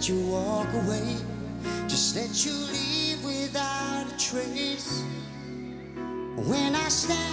let you walk away, just let you leave without a trace. When I stand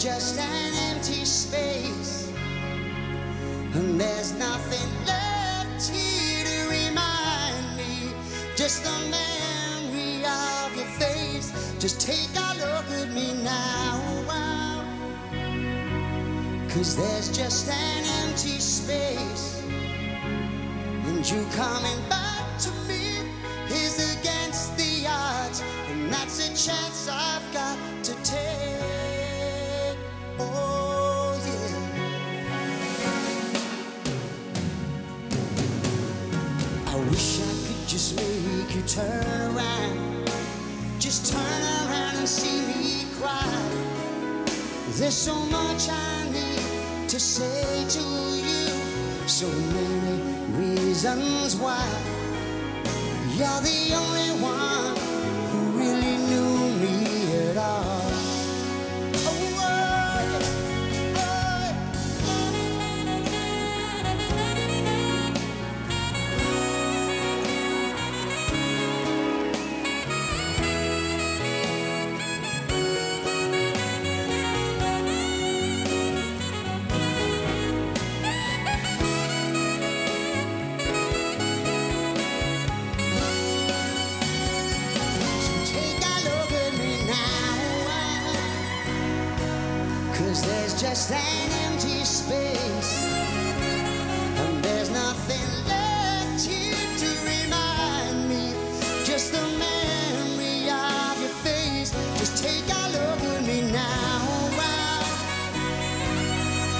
just an empty space, and there's nothing left here to remind me. Just the memory of your face. Just take a look at me now. Cause there's just an empty space, and you coming back. There's so much I need to say to you, so many reasons why you're the only one.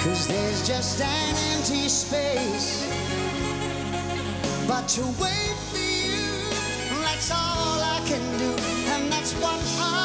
Cause there's just an empty space. But to wait for you, that's all I can do. And that's what I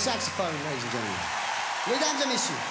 saxophone, ladies and gentlemen. Mesdames et messieurs.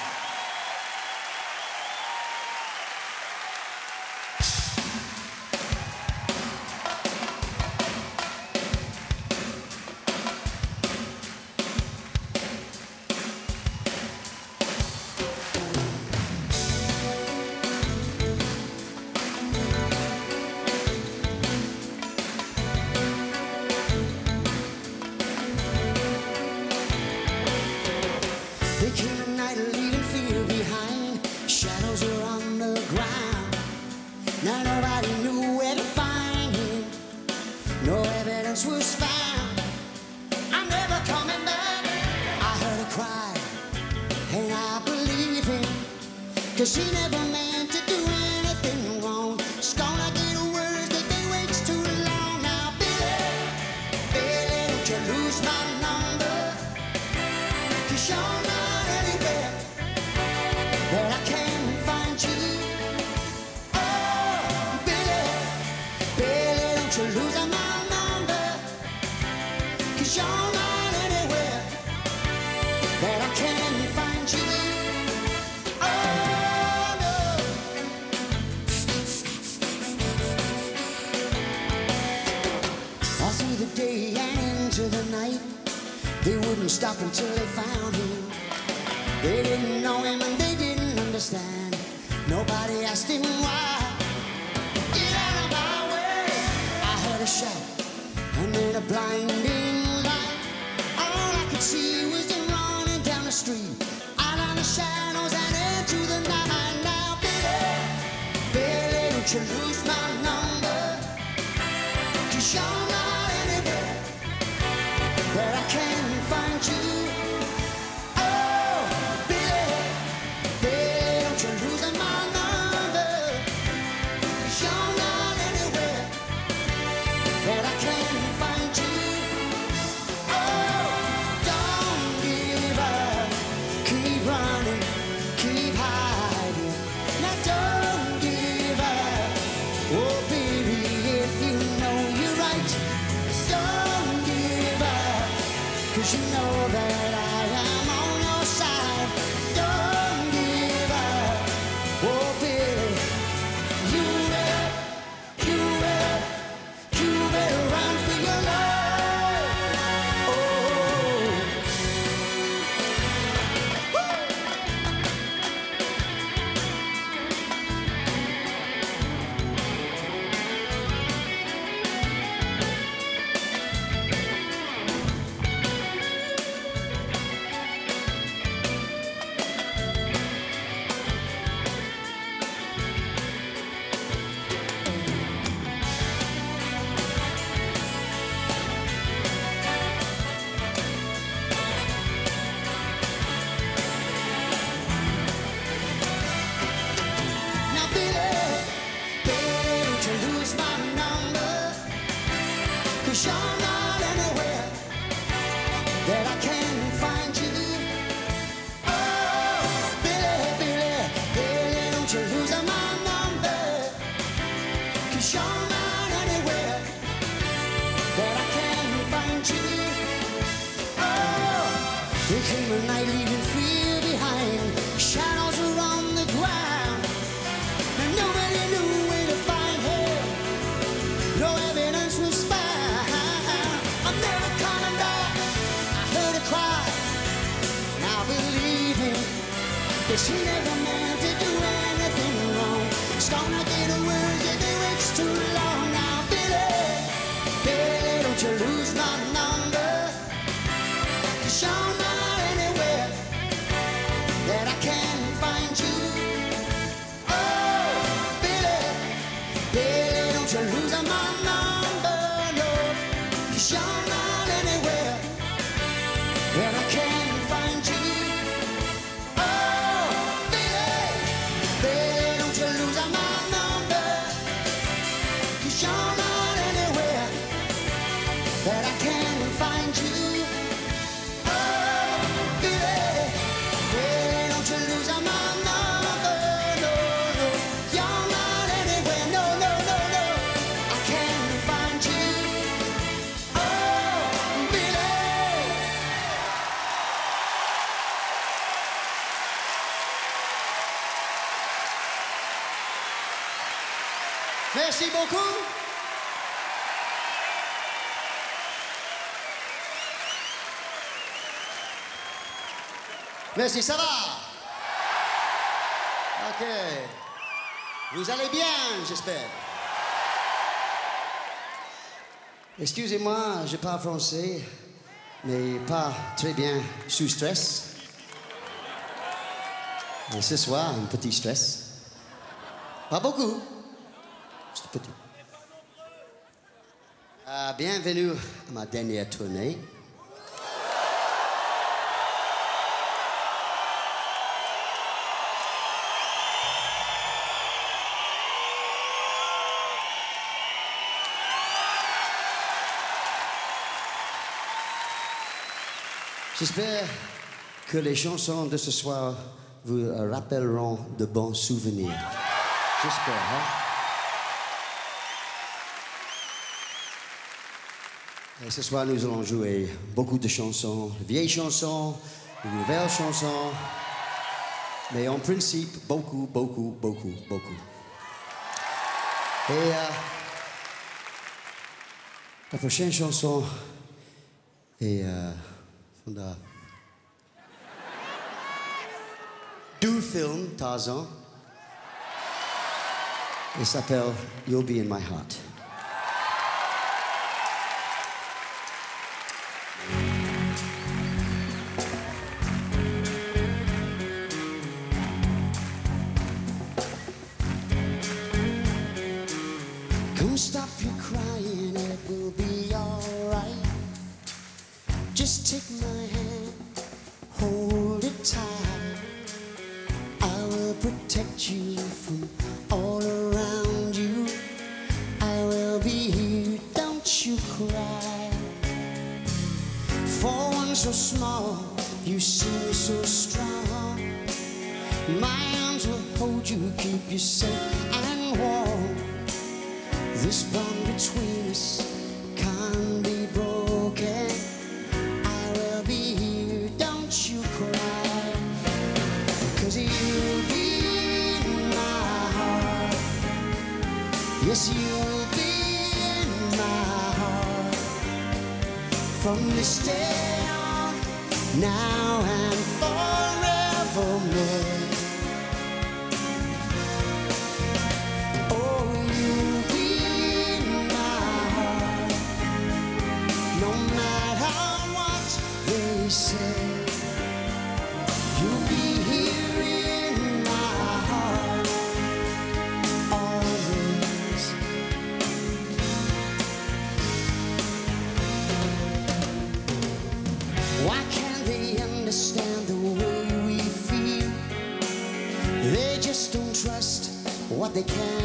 Merci, ça va? Ok. Vous allez bien, j'espère. Excusez-moi, je parle français, mais pas très bien sous stress. Et ce soir, un petit stress. Pas beaucoup, juste petit. Ah, bienvenue à ma dernière tournée. J'espère que les chansons de ce soir vous rappelleront de bons souvenirs. J'espère. Hein. Ce soir, nous allons jouer beaucoup de chansons, vieilles chansons, nouvelles chansons, mais en principe, beaucoup, beaucoup, beaucoup, beaucoup. Et euh, la prochaine chanson est... Euh, Do Doe film, Tarzan. Il s'appelle You'll Be In My Heart. so small, you seem so strong. My arms will hold you, keep you safe and warm. This bond between us can't be broken. I will be here, don't you cry. Cause you'll be in my heart. Yes, you'll be in my heart. From this day now and they can.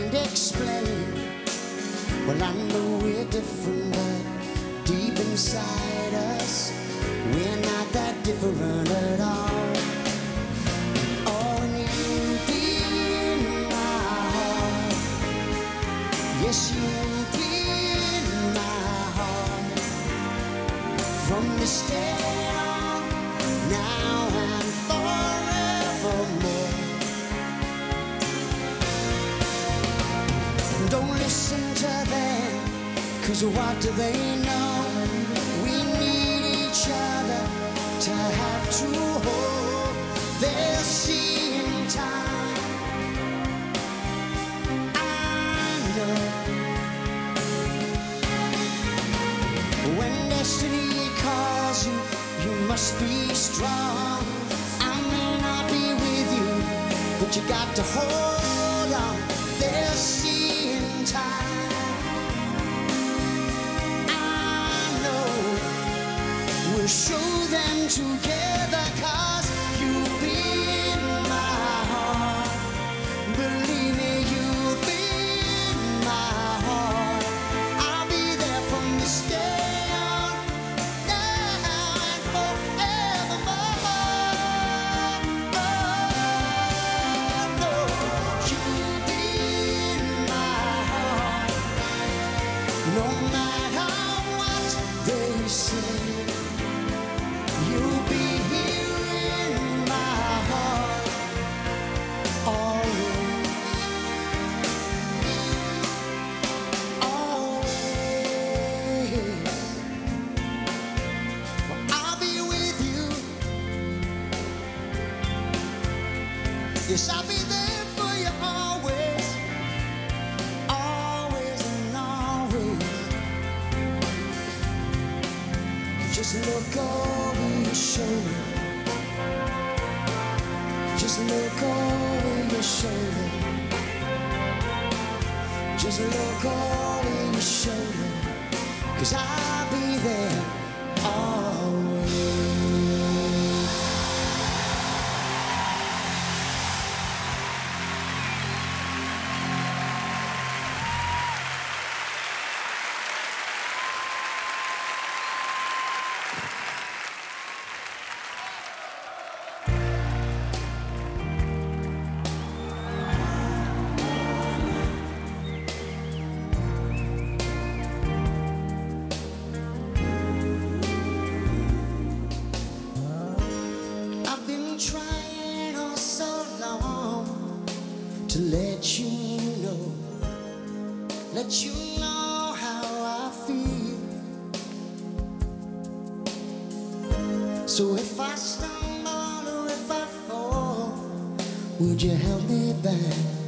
to let you know, let you know how I feel. So if I stumble or if I fall, would you help me back?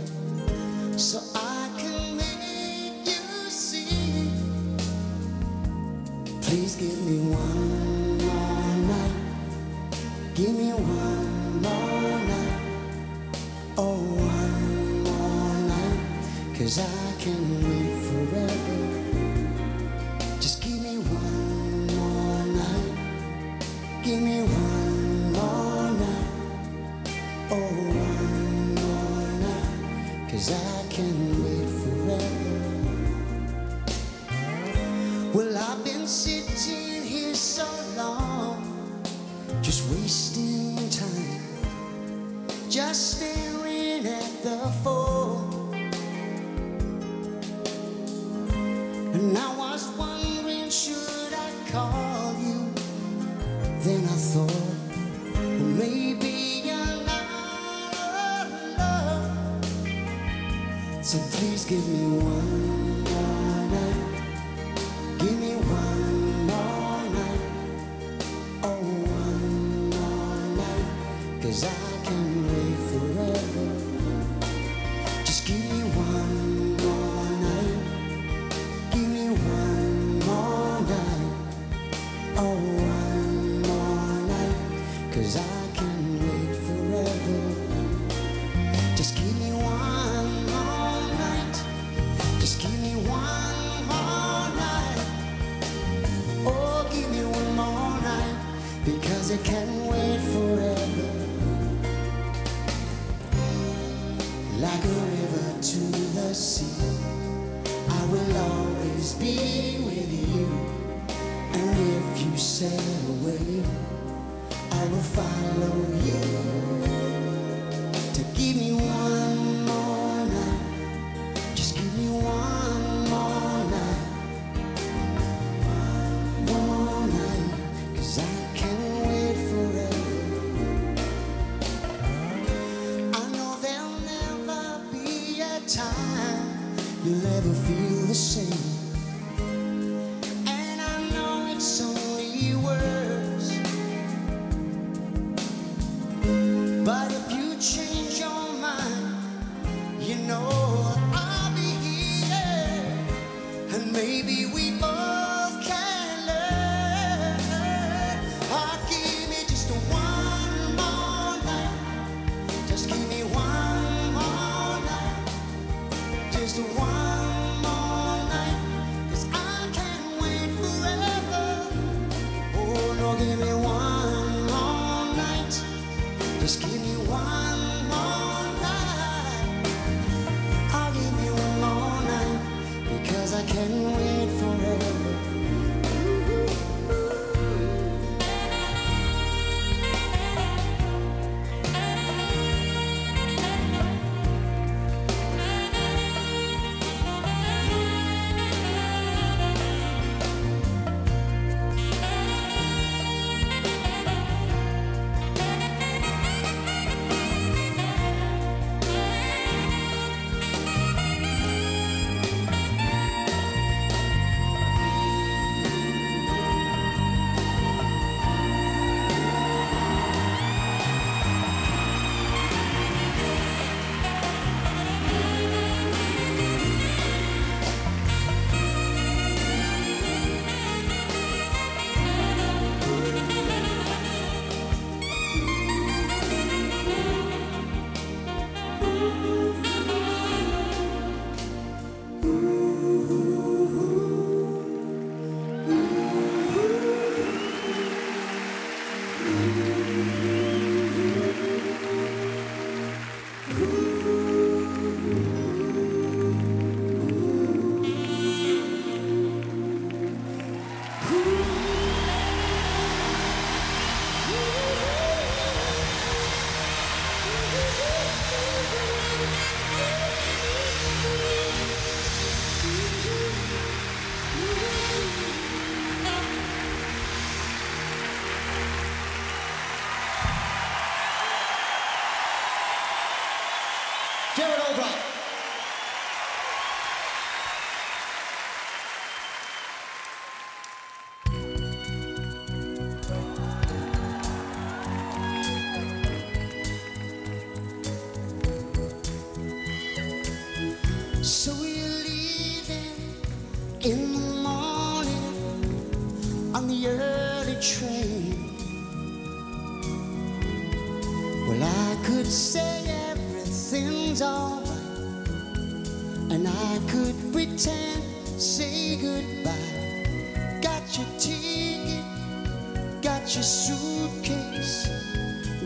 suitcase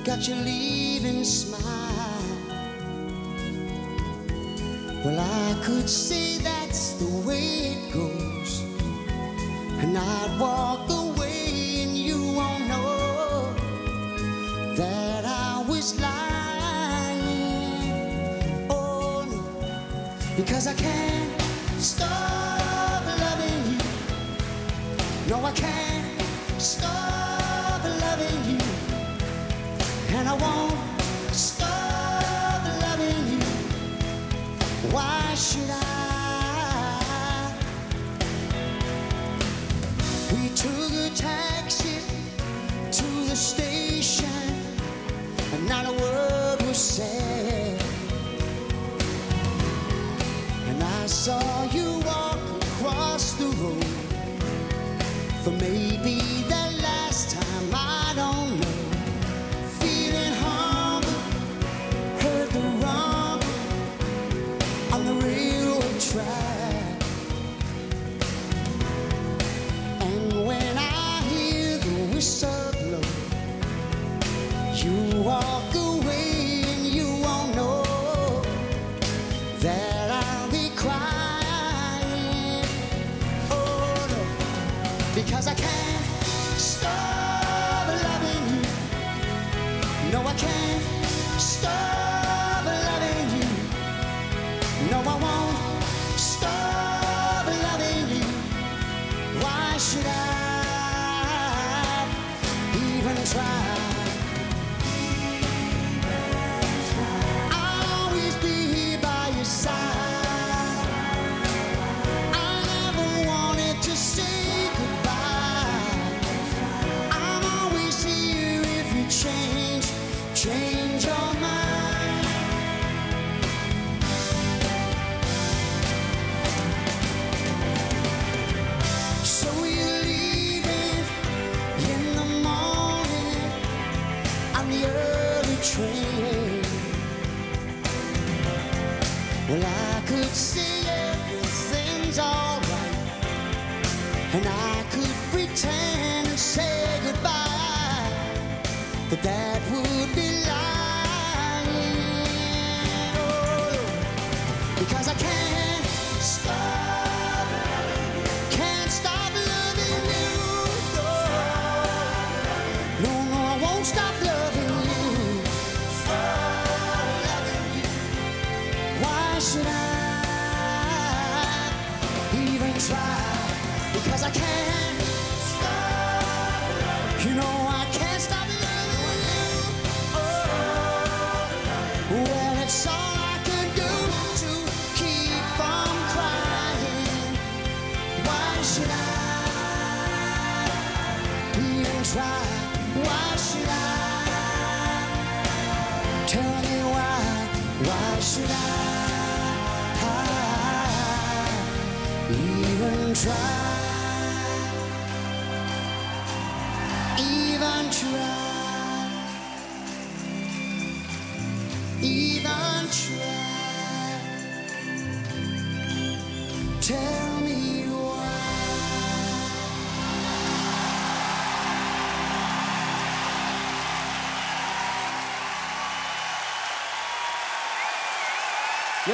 got your leaving smile. Well, I could see because I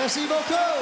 Merci beaucoup.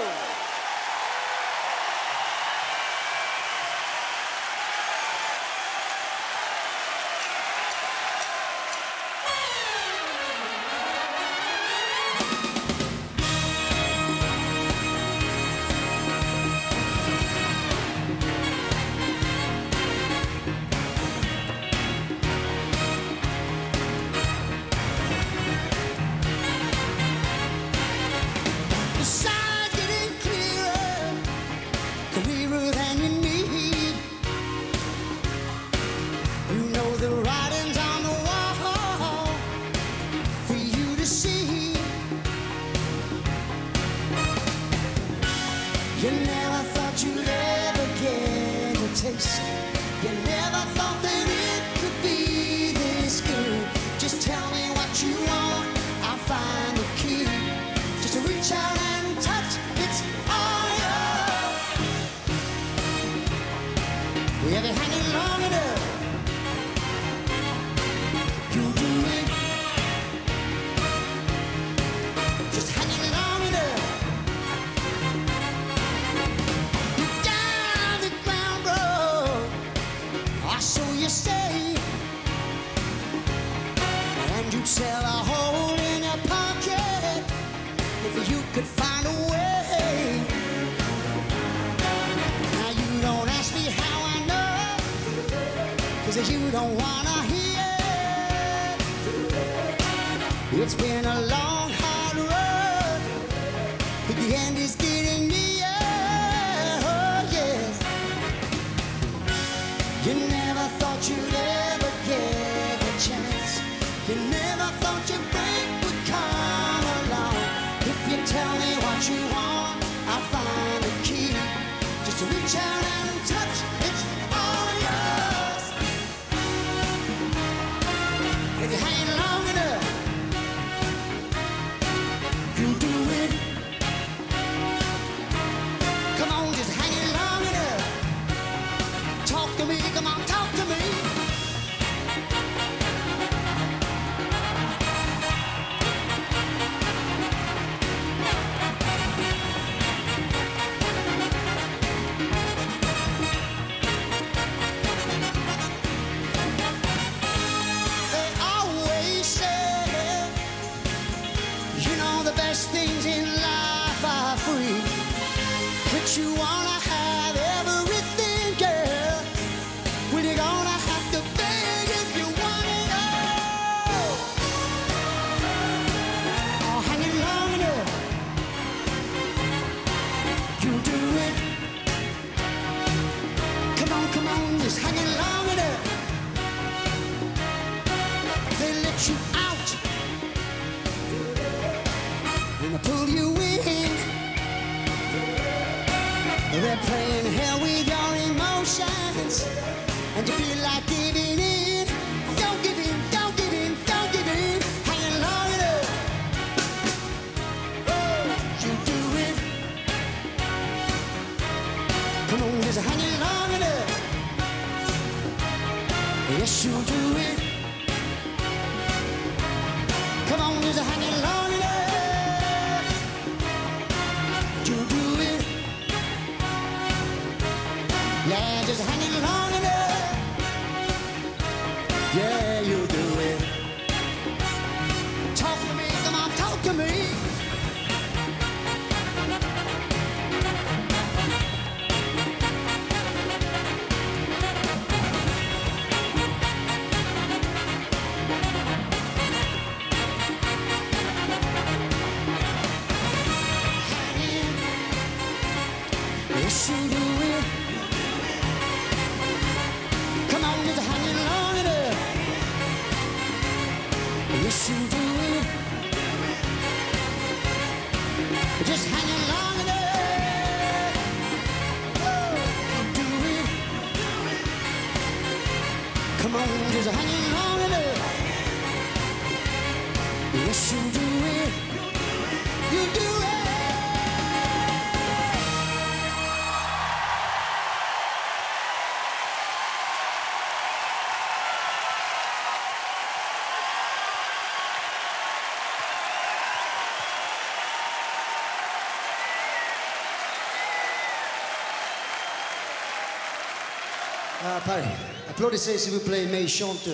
Applaudissez, s'il vous plaît, mes chanteurs.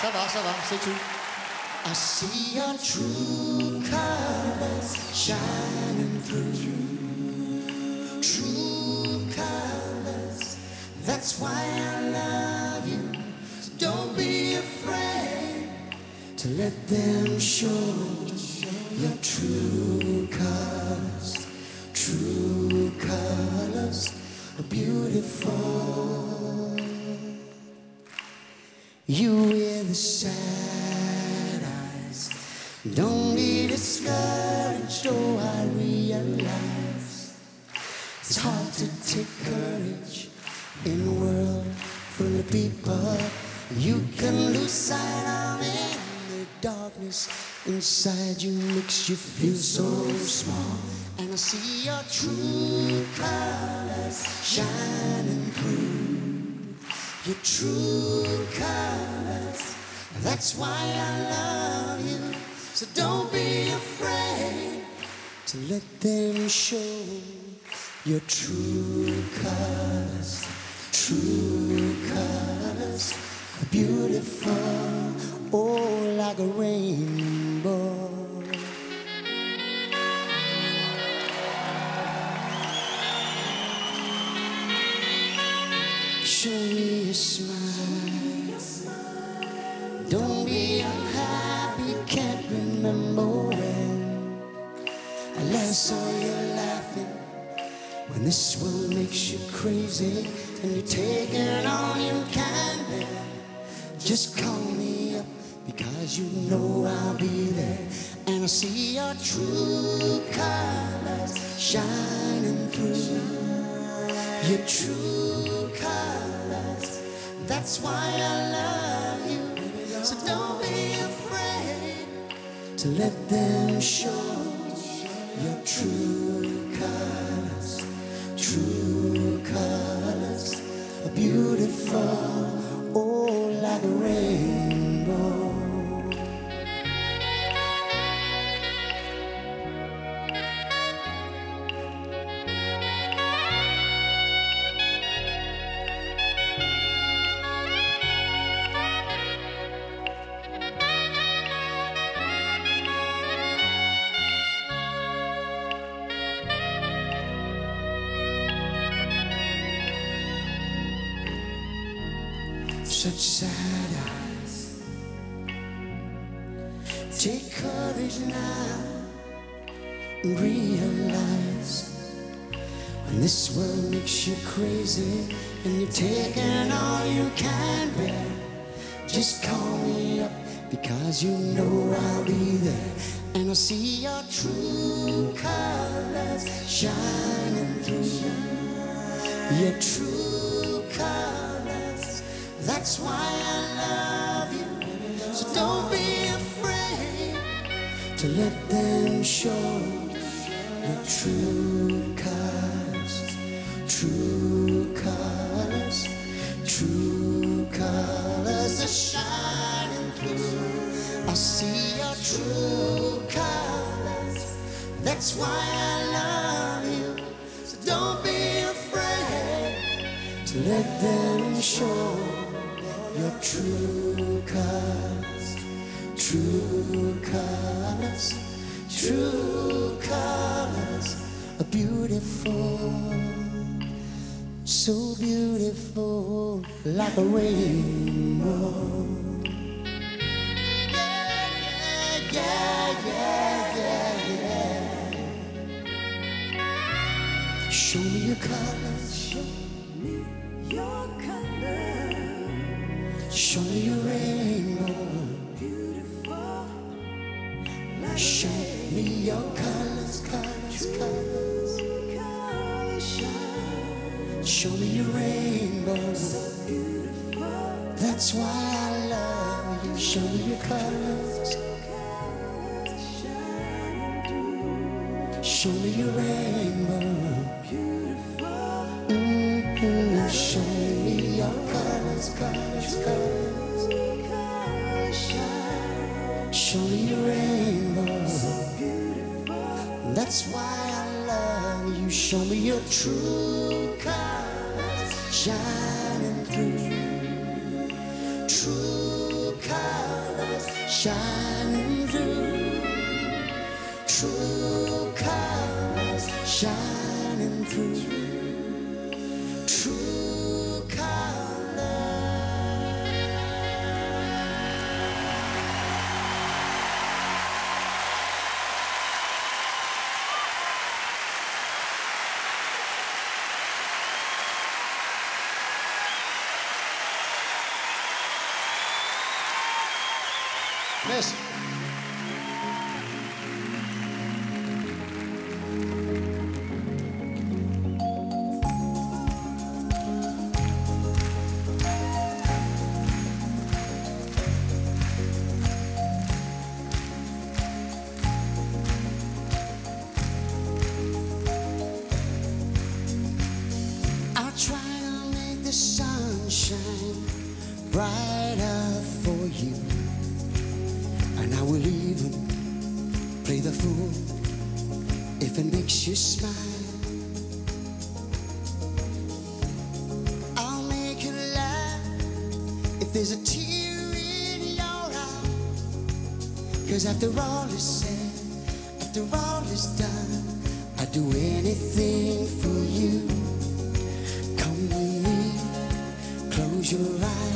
Ça va, ça va, c'est tout. I see your true colors shining through. True colors, that's why I love. to let them show. Inside you makes you feel so small. And I see your true colors shining through. Your true colors. That's why I love you. So don't be afraid to let them show your true colors. True colors. Beautiful oh, like a rainbow. Show me a smile. Don't be unhappy, can't remember when. I last saw you laughing. When this world makes you crazy and you're taking all you can. Just call me up you know I'll be there. And I see your true colors shining through. Your true colors. That's why I love you. So don't be afraid to let them show your true colors. True colors beautiful, oh, like a rainbow. Sad eyes. Take courage now and realize when this world makes you crazy and you're taking all you can bear. Just call me up because you know I'll be there and I'll see your true colors shining through. Your true. That's why I love you. So don't be afraid to let them show your true colors. True like rainbow. Colors Miss. kiss smile. I'll make you laugh if there's a tear in your eye. Cause after all is said, after all is done, I'd do anything for you. Come with me, close your eyes.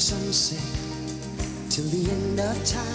i'm sick till the end of time.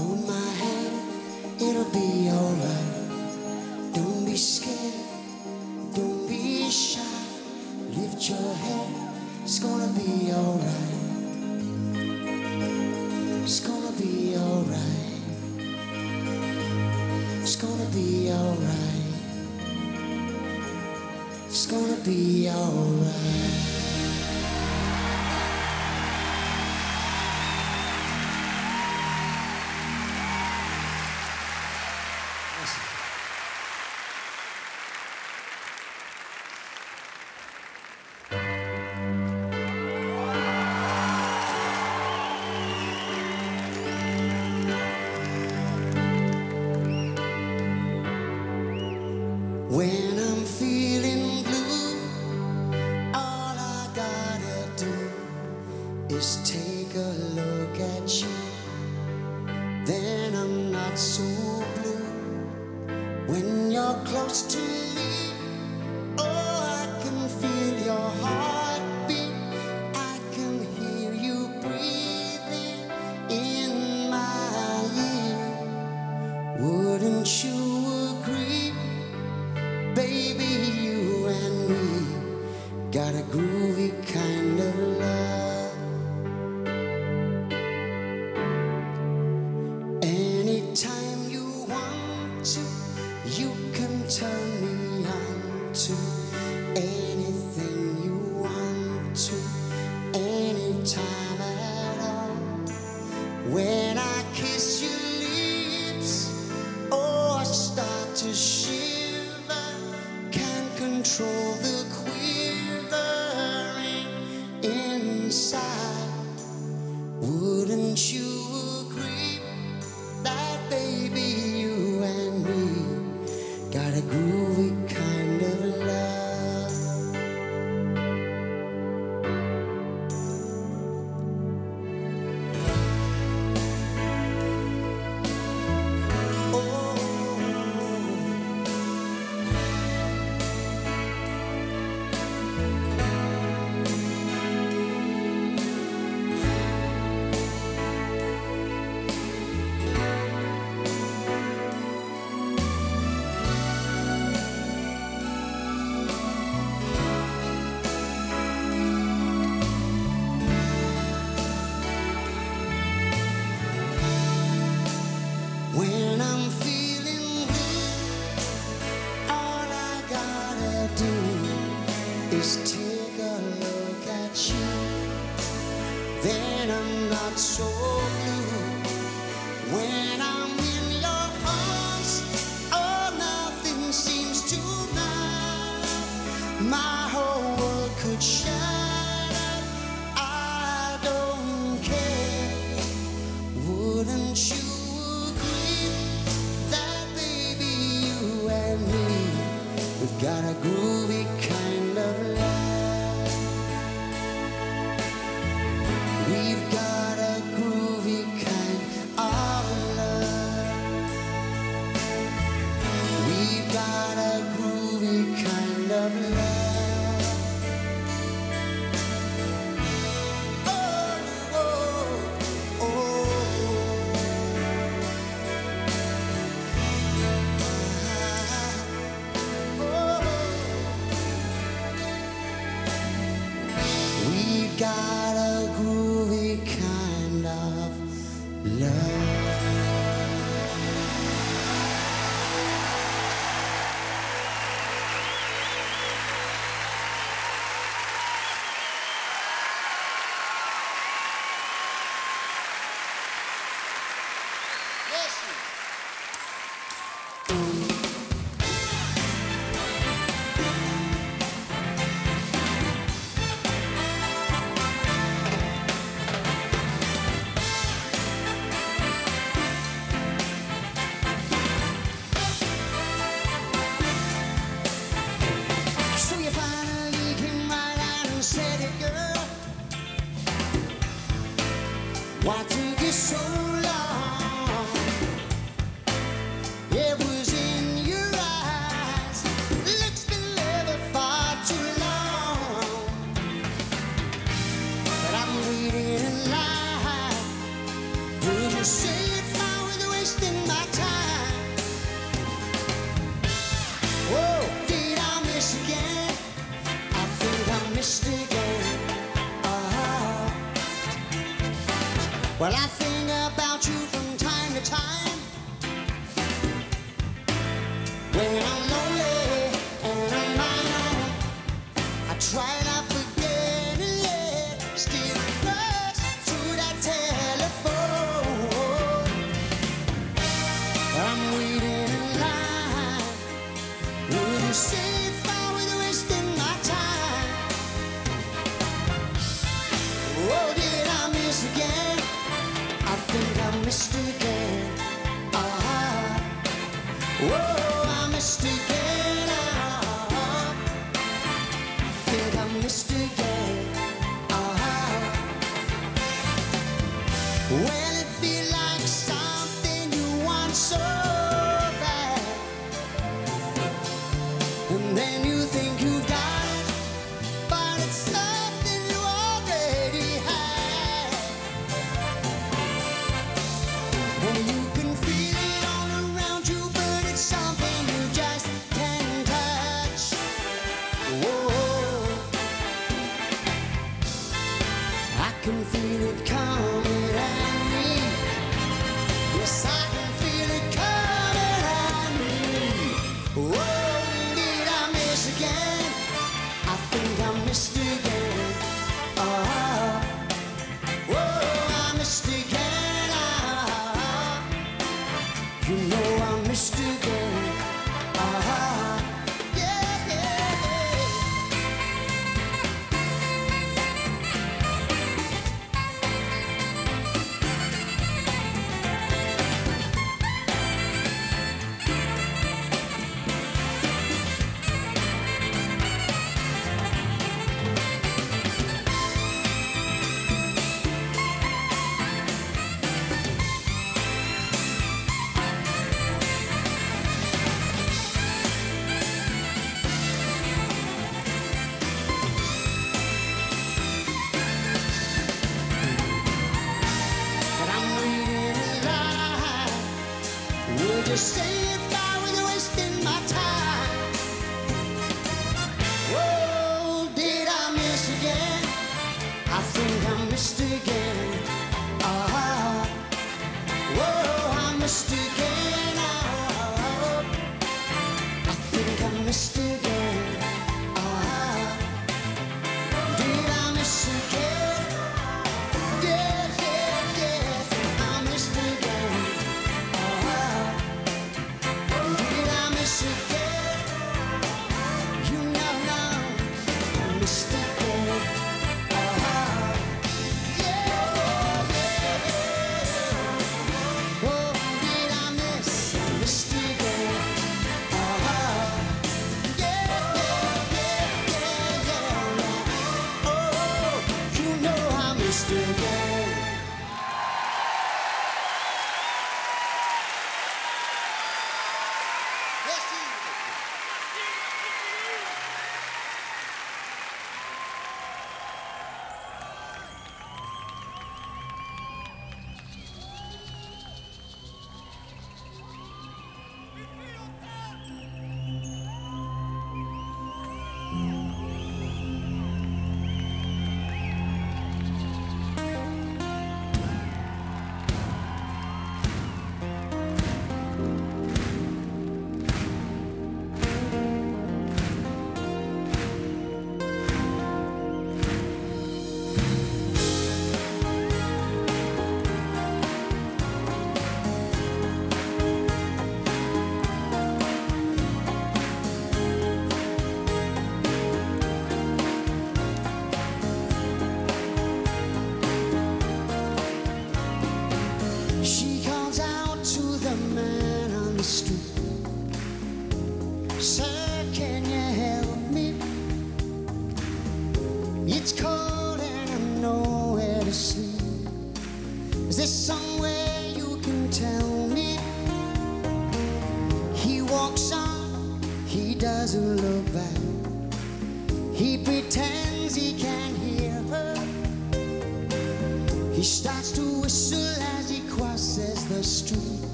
Hold my hand, it'll be alright. Don't be scared, don't be shy. Lift your head, it's gonna be alright. It's gonna be alright. It's gonna be alright. It's gonna be alright.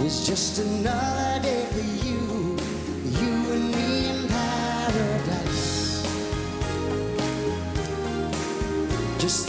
It's just another day for you, you and me in paradise. Just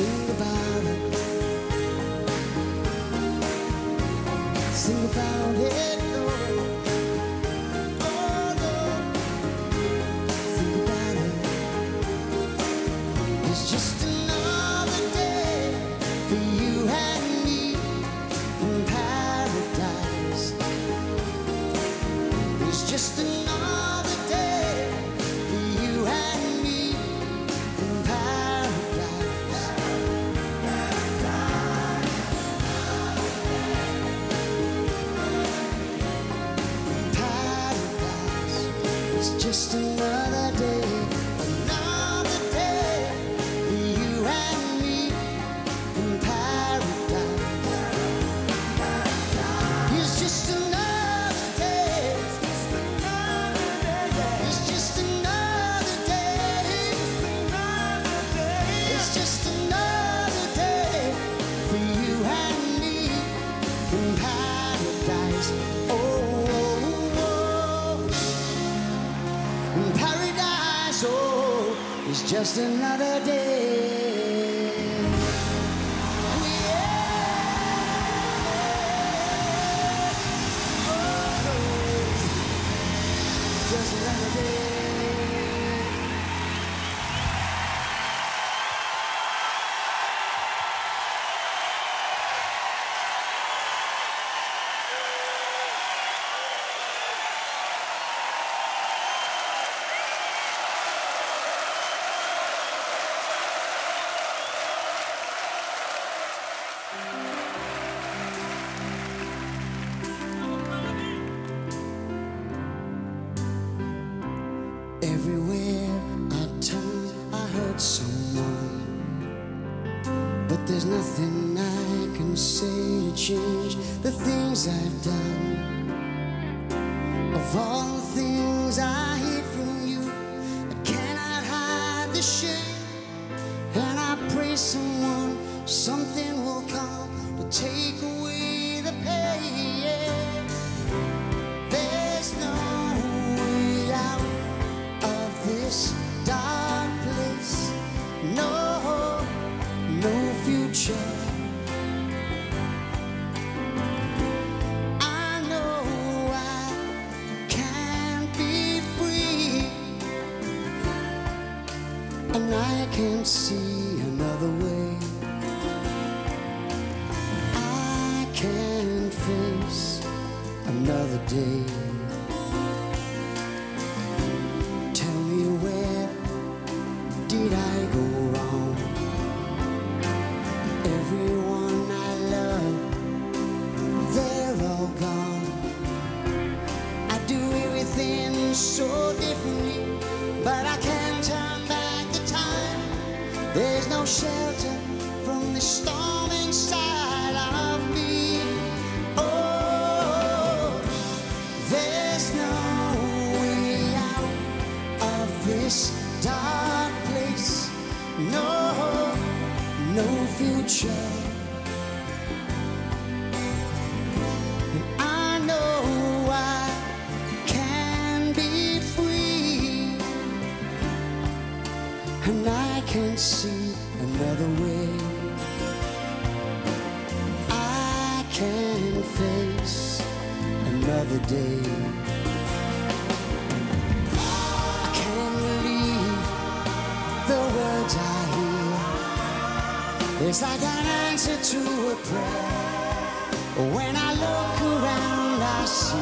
It's like an answer to a prayer. When I look around, I see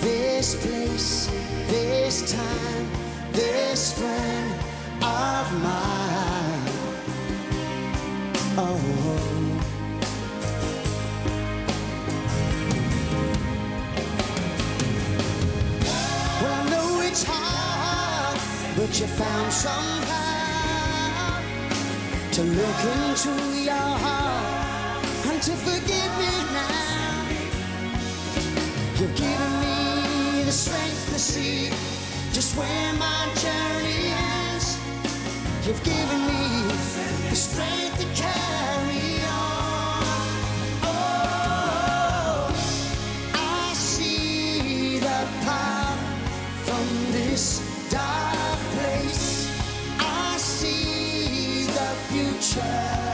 this place, this time, this friend of mine. Oh. Well, I know it's hard, but you found something to look into your heart and to forgive me now. You've given me the strength to see just where my journey ends. You've given me the strength to carry. shine.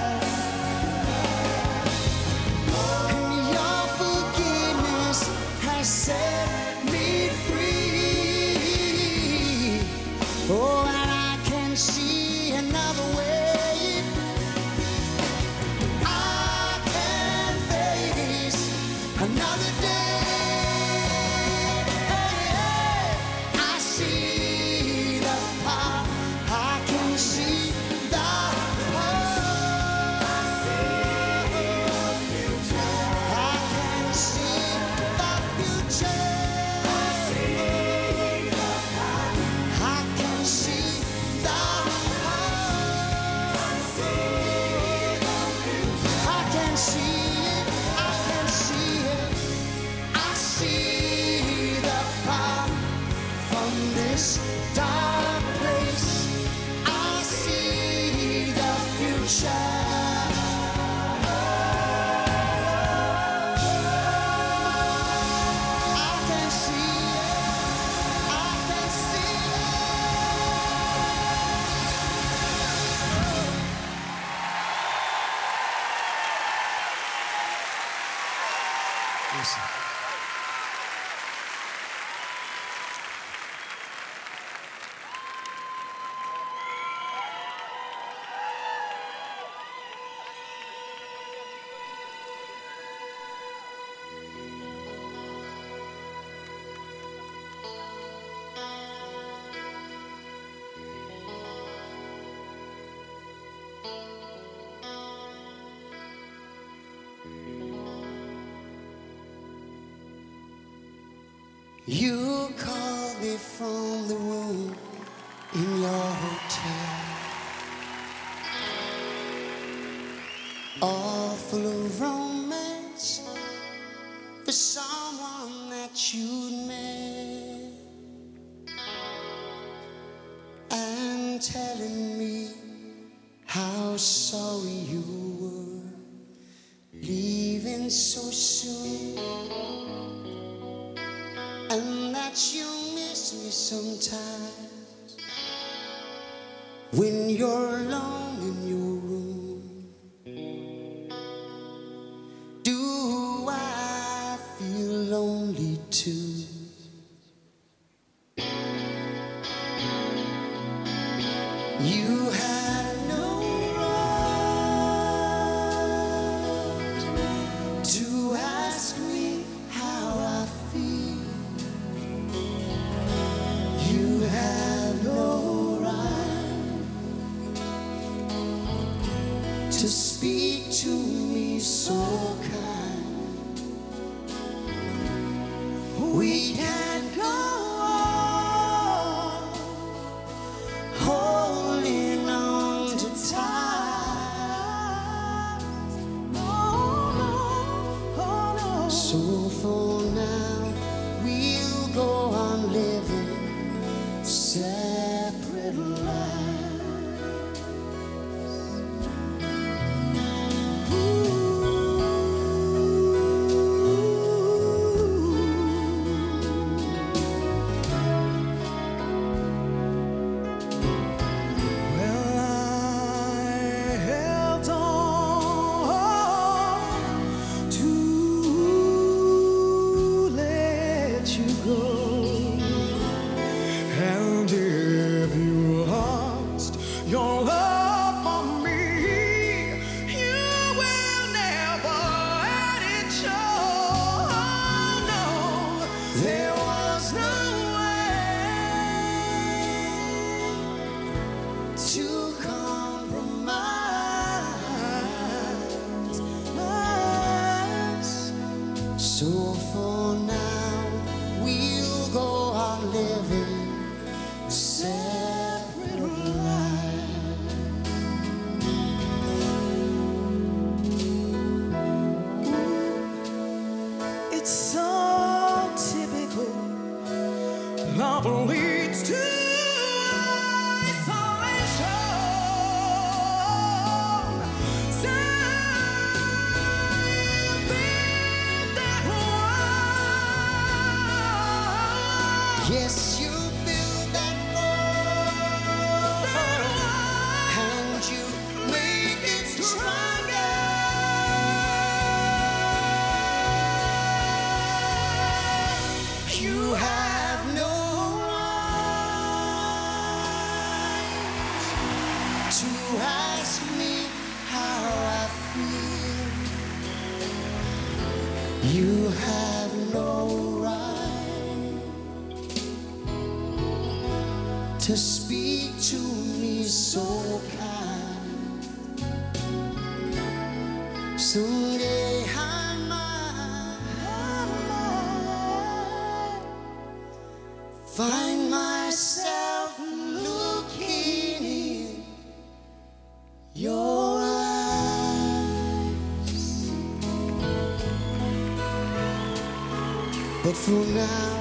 We can. For now,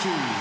Amy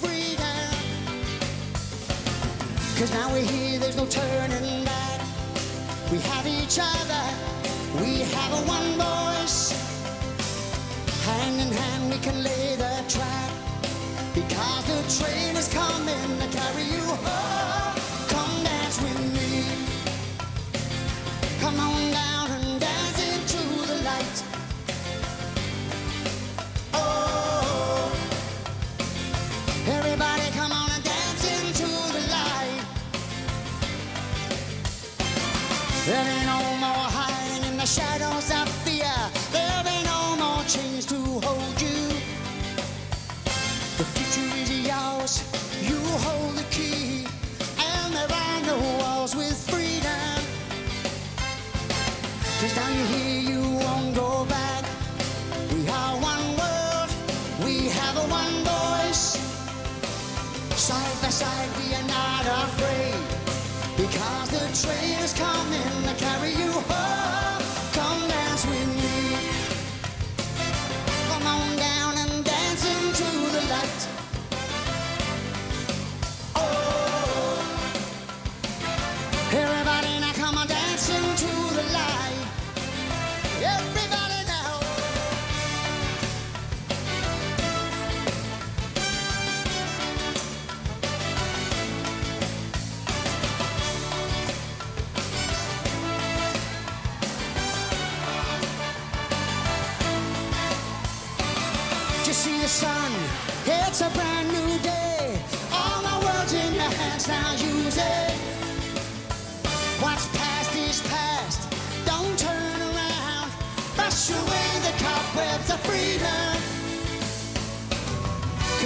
freedom. Cause now we're here, there's no turning back. We have each other, we have a one voice. Hand in hand, we can lay the track. Because the train is coming to carry you home.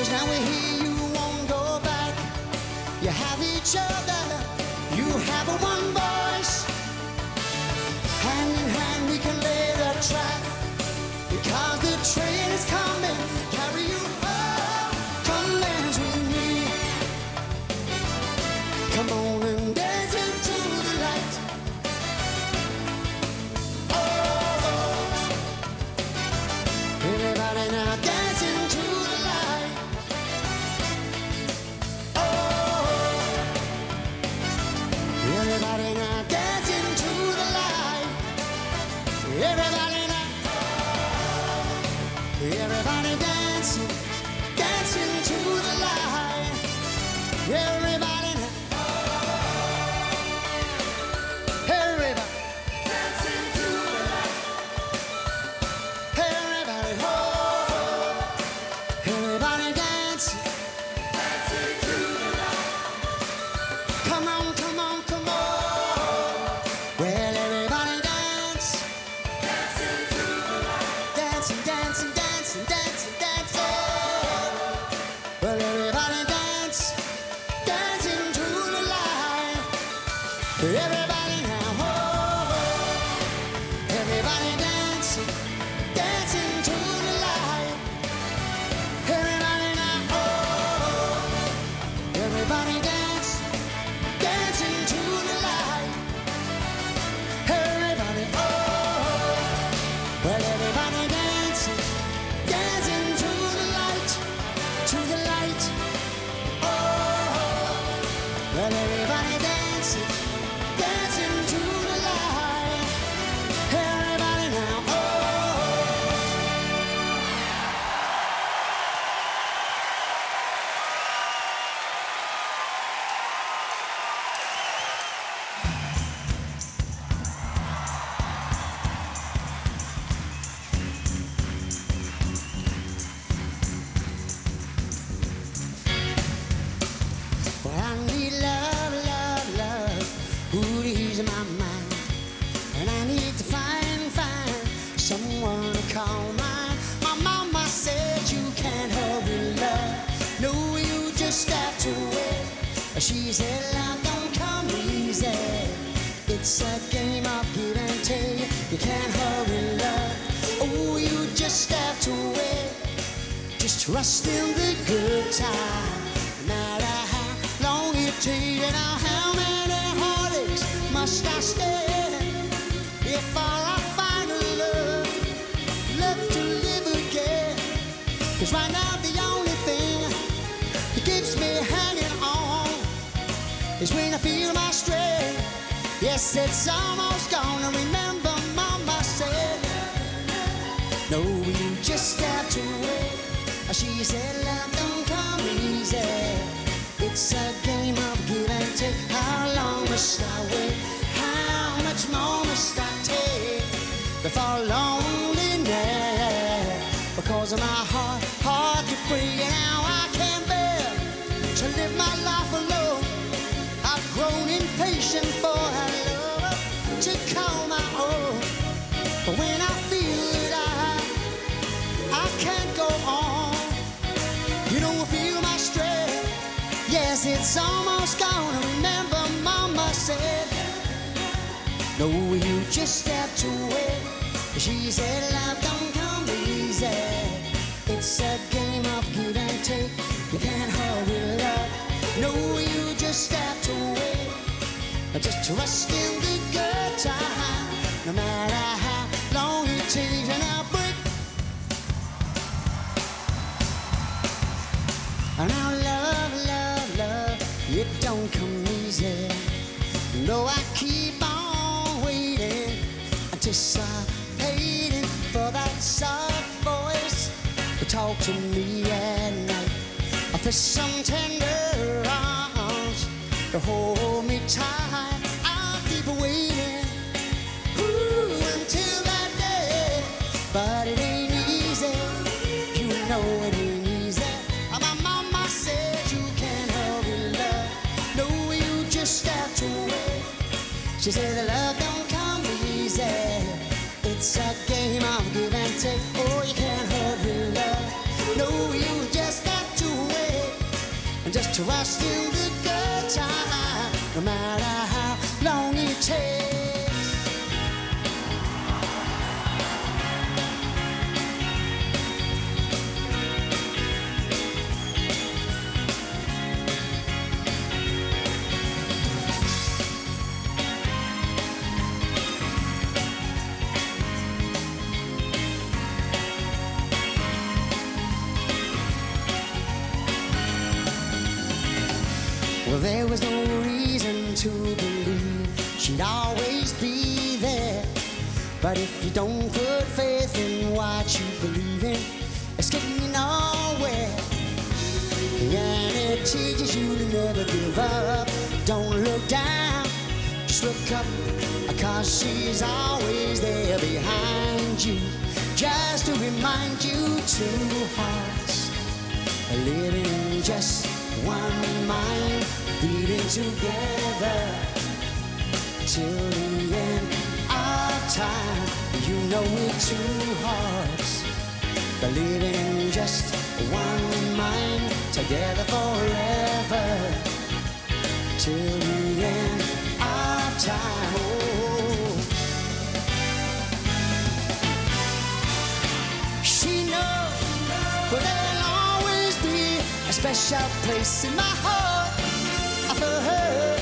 Cause now we're here, you won't go back. You have each other, you have a one voice. Hand in hand, we can lay the track. don't come easy. It's a game of give and take. You can't hurry love. Oh, you just have to wait. Just trust in the good time. No how long it takes, and how many heartaches must I stand before I find a love, love to live right now. Yes, it's almost gonna remember Mama said, No, you just have to wait. She said, Love don't come easy. It's a game of give and take. How long must I wait? How much more must I take before loneliness? Because my heart, hard to break. It's almost gone. Remember, Mama said, No, you just have to wait. She said, Love don't come easy. It's a game of give and take. You can't hurry love. No, you just have to wait. Just trust in the good time, no matter it don't come easy. No, I keep on waiting, anticipating for that soft voice to talk to me at night. For some tender arms to hold me tight. She said the love don't come easy. It's a game of give and take. Oh, you can't hurry love. No, you just got to wait. And just trust But if you don't put faith in what you believe in, it's getting you nowhere. And it teaches you to never give up. Don't look down, just look up. Cause she's always there behind you. Just to remind you two hearts are living in just one mind, beating together till the end time. You know we're two hearts, in just one mind, together forever till the end of time. Oh. She knows there'll always be a special place in my heart for her.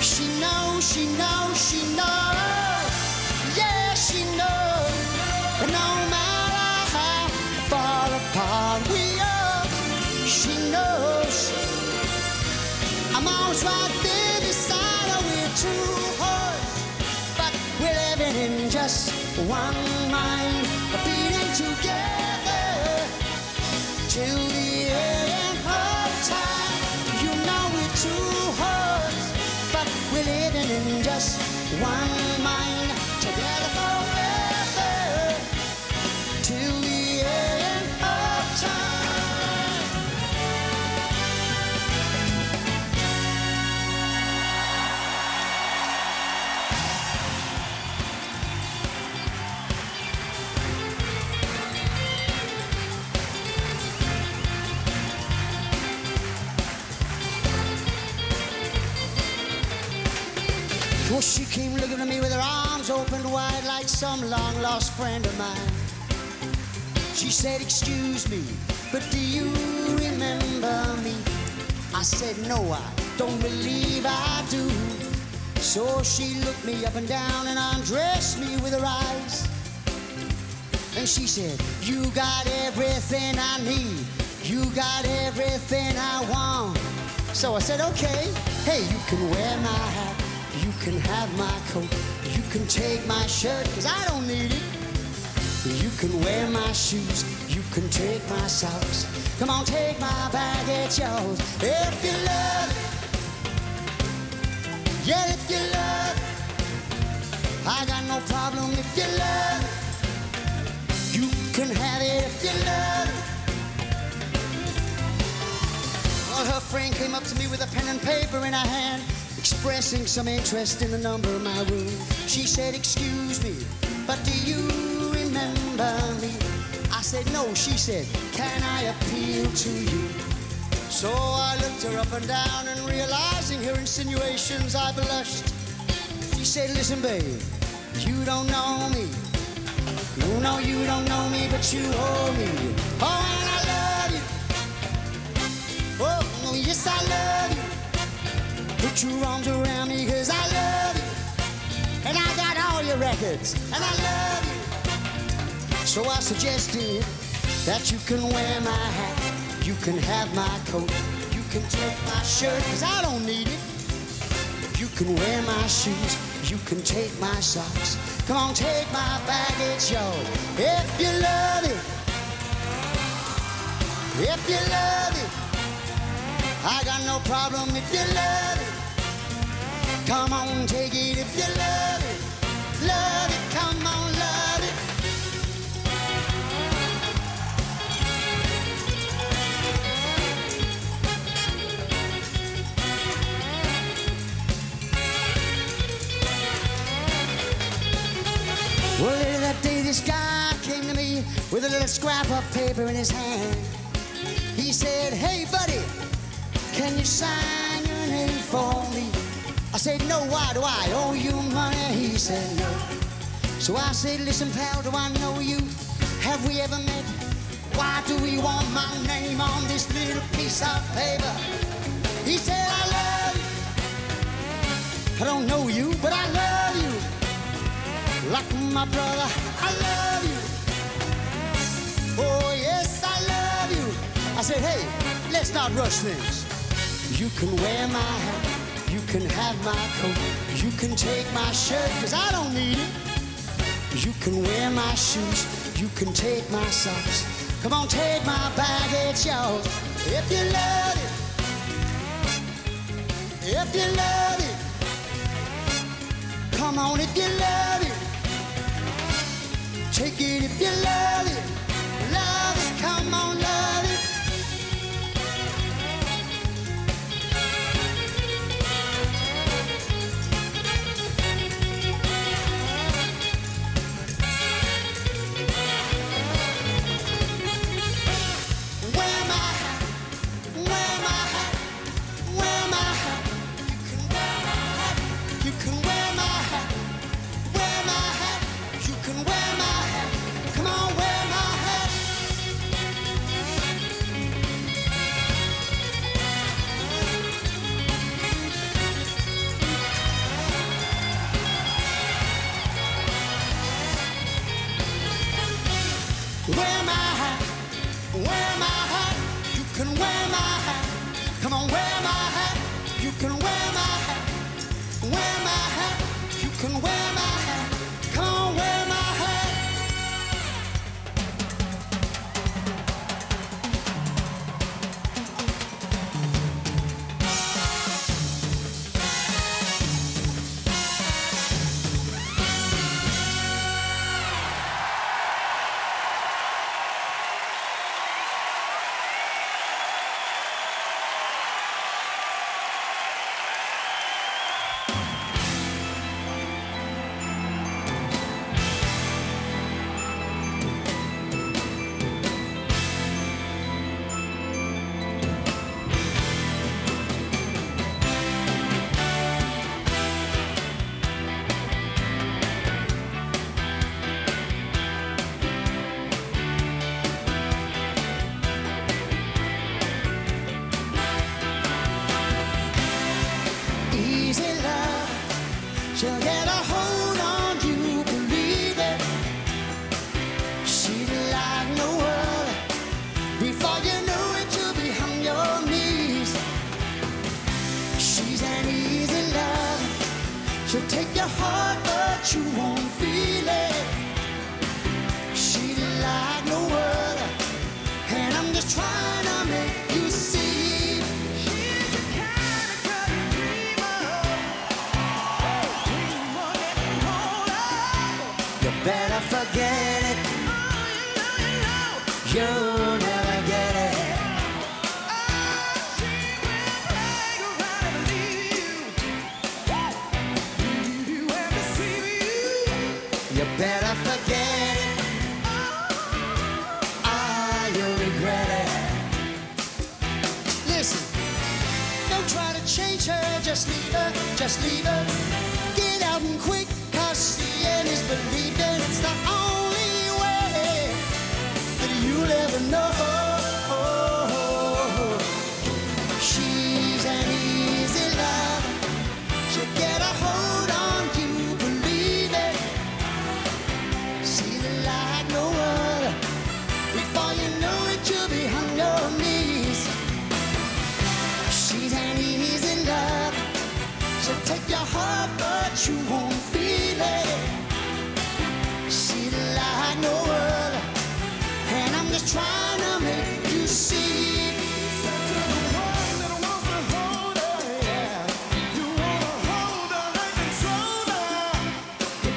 She knows, she knows, she knows. One mind, together till the end of time. You know we're two hearts, but we're living in just one opened wide like some long lost friend of mine. She said, Excuse me, but do you remember me? I said, No, I don't believe I do. So she looked me up and down and undressed me with her eyes. And she said, You got everything I need. You got everything I want. So I said, Okay, hey, you can wear my hat. You can have my coat. You can take my shirt, cause I don't need it. You can wear my shoes. You can take my socks. Come on, take my bag, it's yours. If you love it. Yeah, if you love it. I got no problem if you love it. You can have it if you love it. Well, her friend came up to me with a pen and paper in her hand. Expressing some interest in the number of my room. She said, Excuse me, but do you remember me? I said, No. She said, Can I appeal to you? So I looked her up and down and realizing her insinuations, I blushed. She said, Listen, babe, you don't know me. You know you don't know me, but you owe me. Oh, and I love you. Oh, oh yes, I love you. Put your arms around me, cause I love you. And I got all your records, and I love you. So I suggested that you can wear my hat, you can have my coat, you can take my shirt, cause I don't need it. You can wear my shoes, you can take my socks. Come on, take my bag, it's yours. If you love it, if you love it, I got no problem if you love it. Come on, take it if you love it. Love it, come on, love it. Well, later that day, this guy came to me with a little scrap of paper in his hand. He said, Hey, buddy, can you sign your name for me? I said, No, why do I owe you money? He said, No. So I said, Listen, pal, do I know you? Have we ever met? Why do we want my name on this little piece of paper? He said, I love you. I don't know you, but I love you. Like my brother, I love you. Oh, yes, I love you. I said, hey, let's not rush things. You can wear my hat, you can have my coat, you can take my shirt, cause I don't need it. You can wear my shoes, you can take my socks. Come on, take my bag, it's yours. If you love it, if you love it, come on, if you love it. Take it if you love it. Love it, come on,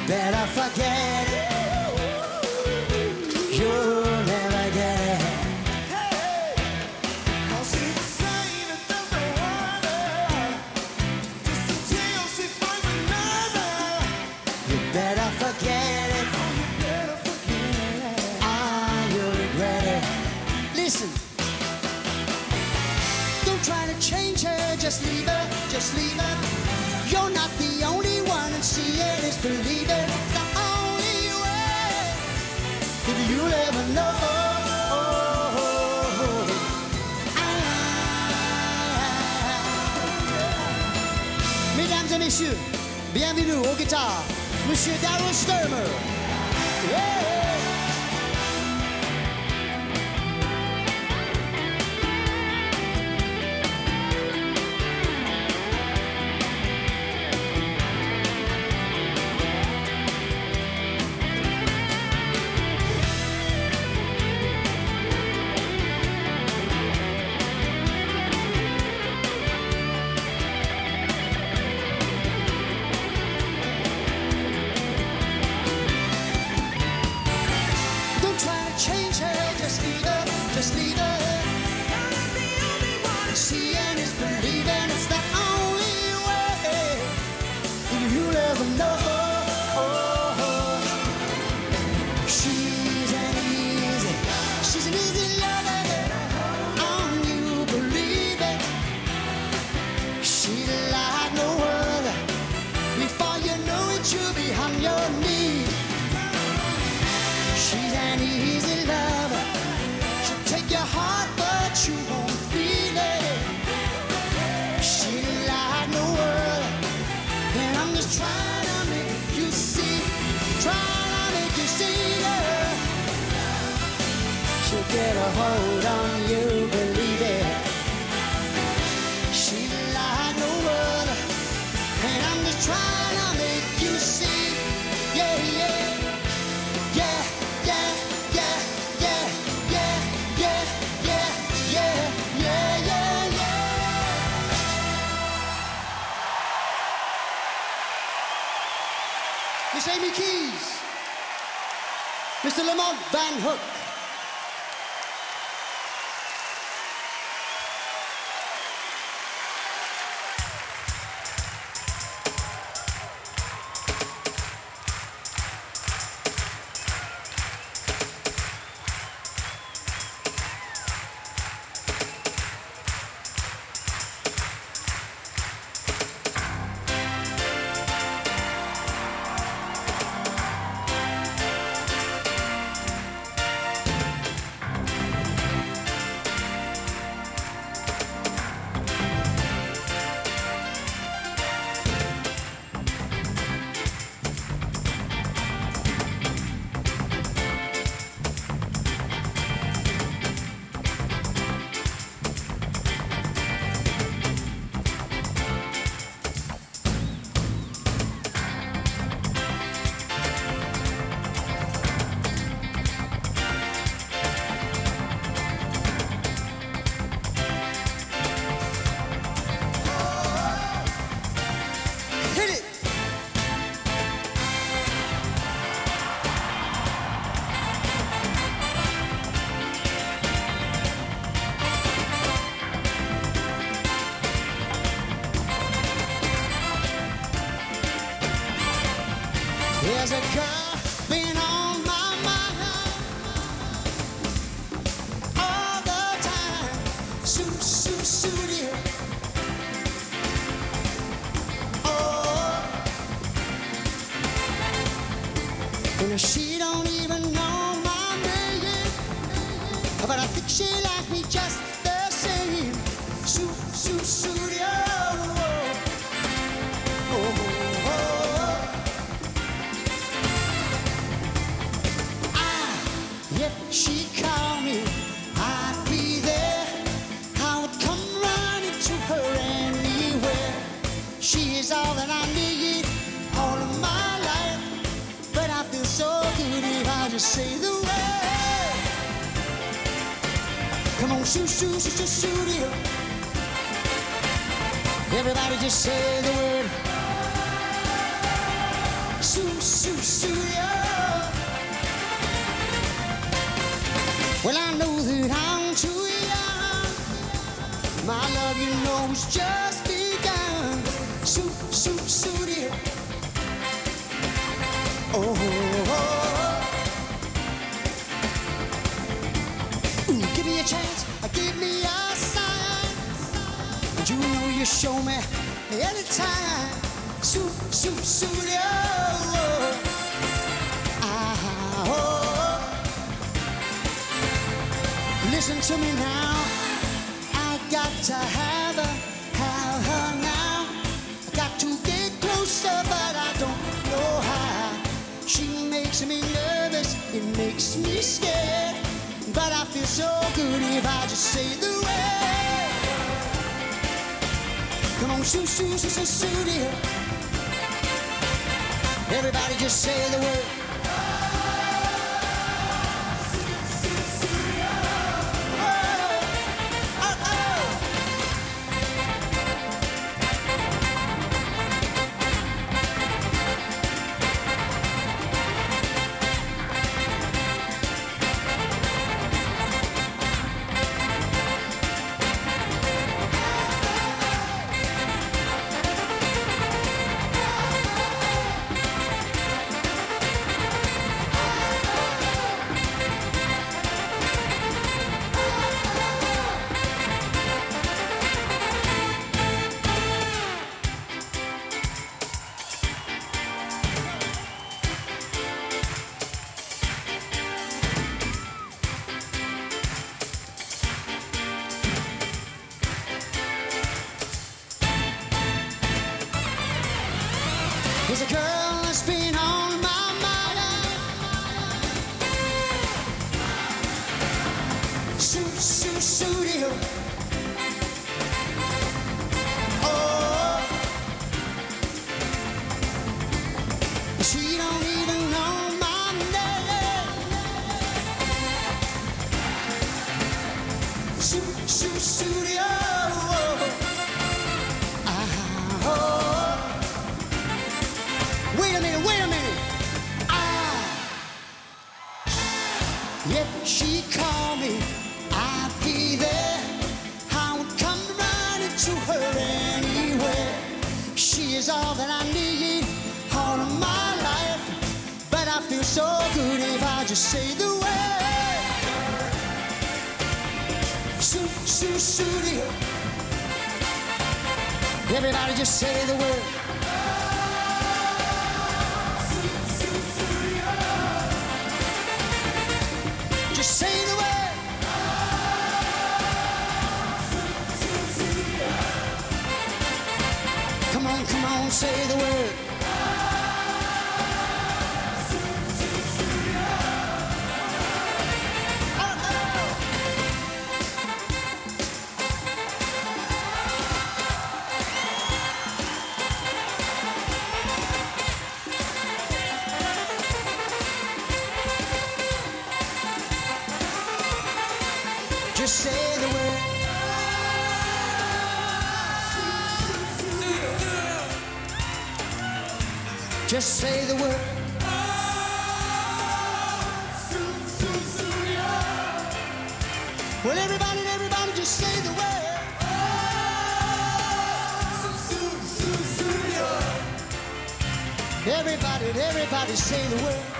better forget it. You'll never get it. It doesn't matter. Just she finds another. You better forget it. Oh, you better forget it. Ah, you'll regret it. Listen. Don't try to change her. Just leave her. Just leave her. You're not the only one, and she it is believe. Mesdames et messieurs, bienvenue au guitar, Monsieur Daryl Stuermer. And she don't even know my name, but I think she likes me shoot, shoot, shoot, shoot, shoot it. Everybody just say the word. Shoot, shoot, shoot it. Well, I know that I'm too young. My love, you know, has just me a sign. And you you show me anytime. Shoot, shoot it. Oh. Ah, oh. Listen to me now. I got to have her, have her now. Got to get closer, but I don't know how. She makes me nervous, it makes me scared. But I feel so good if I just say the word. Come on, shoot, shoot, shoot, shoot, shoot it. Everybody just say the word. Just say the word. Well, everybody, everybody, just say the word. Everybody, everybody, say the word.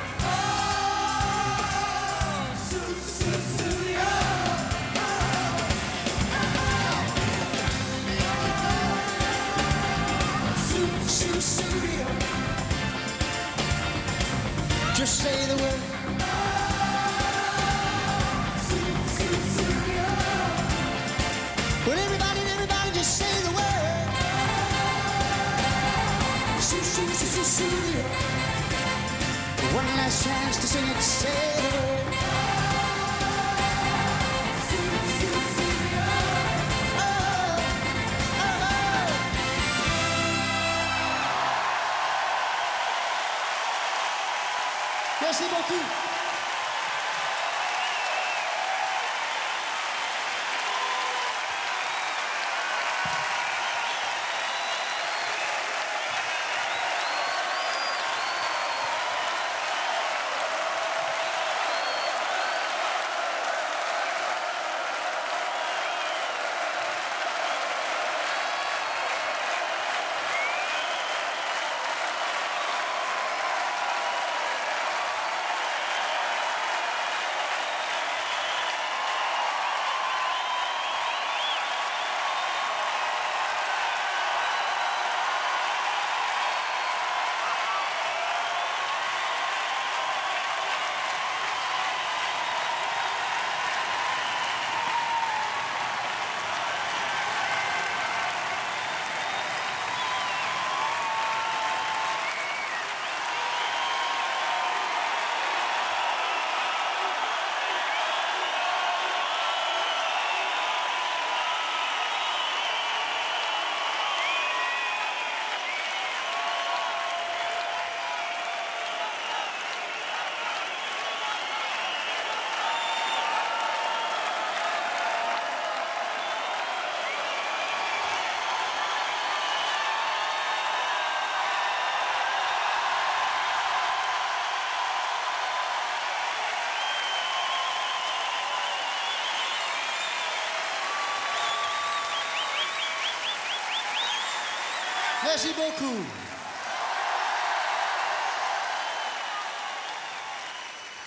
Merci beaucoup.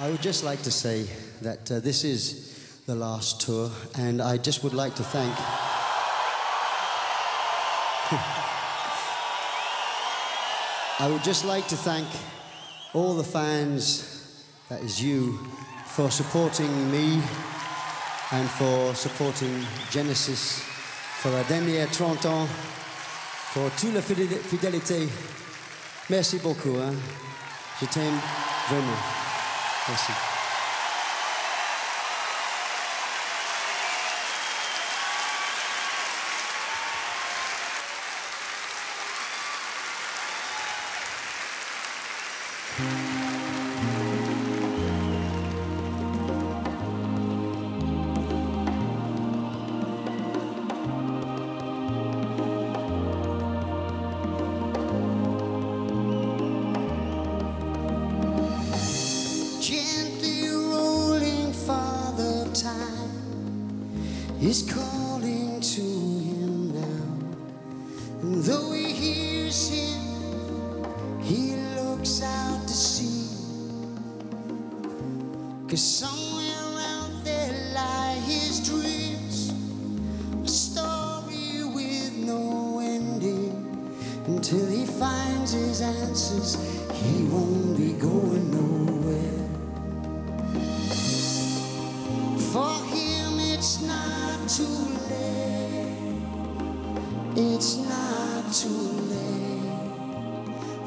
I would just like to say that uh, this is the last tour, and I just would like to thank. I would just like to thank all the fans, that is you, for supporting me and for supporting Genesis for la dernière 30 ans, pour toute la fidé- fidélité. Merci beaucoup. Hein? Je t'aime vraiment. Merci. Is calling to him now. And though he hears him, he looks out to sea. Cause somewhere out there lie his dreams. A story with no ending. Until he finds his answers, he won't be going nowhere.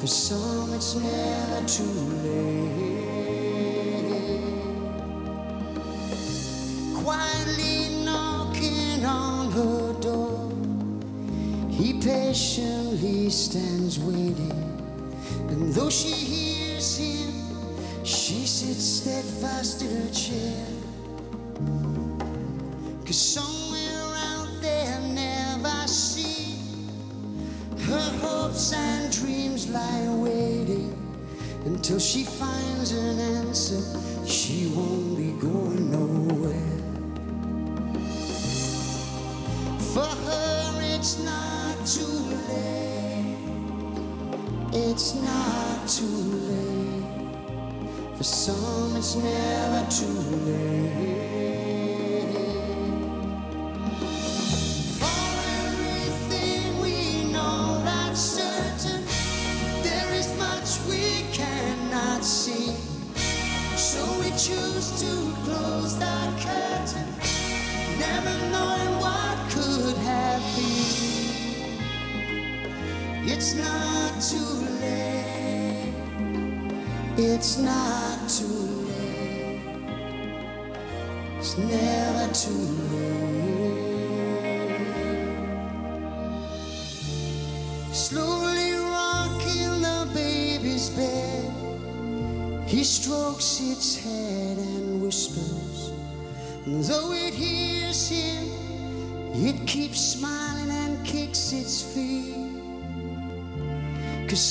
For some, it's never too late. Quietly knocking on her door, he patiently stands waiting. And though she hears him, she sits steadfast in her chair. Cause somewhere till she finds an answer. She won't be going nowhere. For her, it's not too late. It's not too late. For some, it's never too late. it's not too late. It's never too late. Slowly rocking the baby's bed, he strokes its head and whispers. Though it hears him, it keeps smiling and kicks its feet. Cause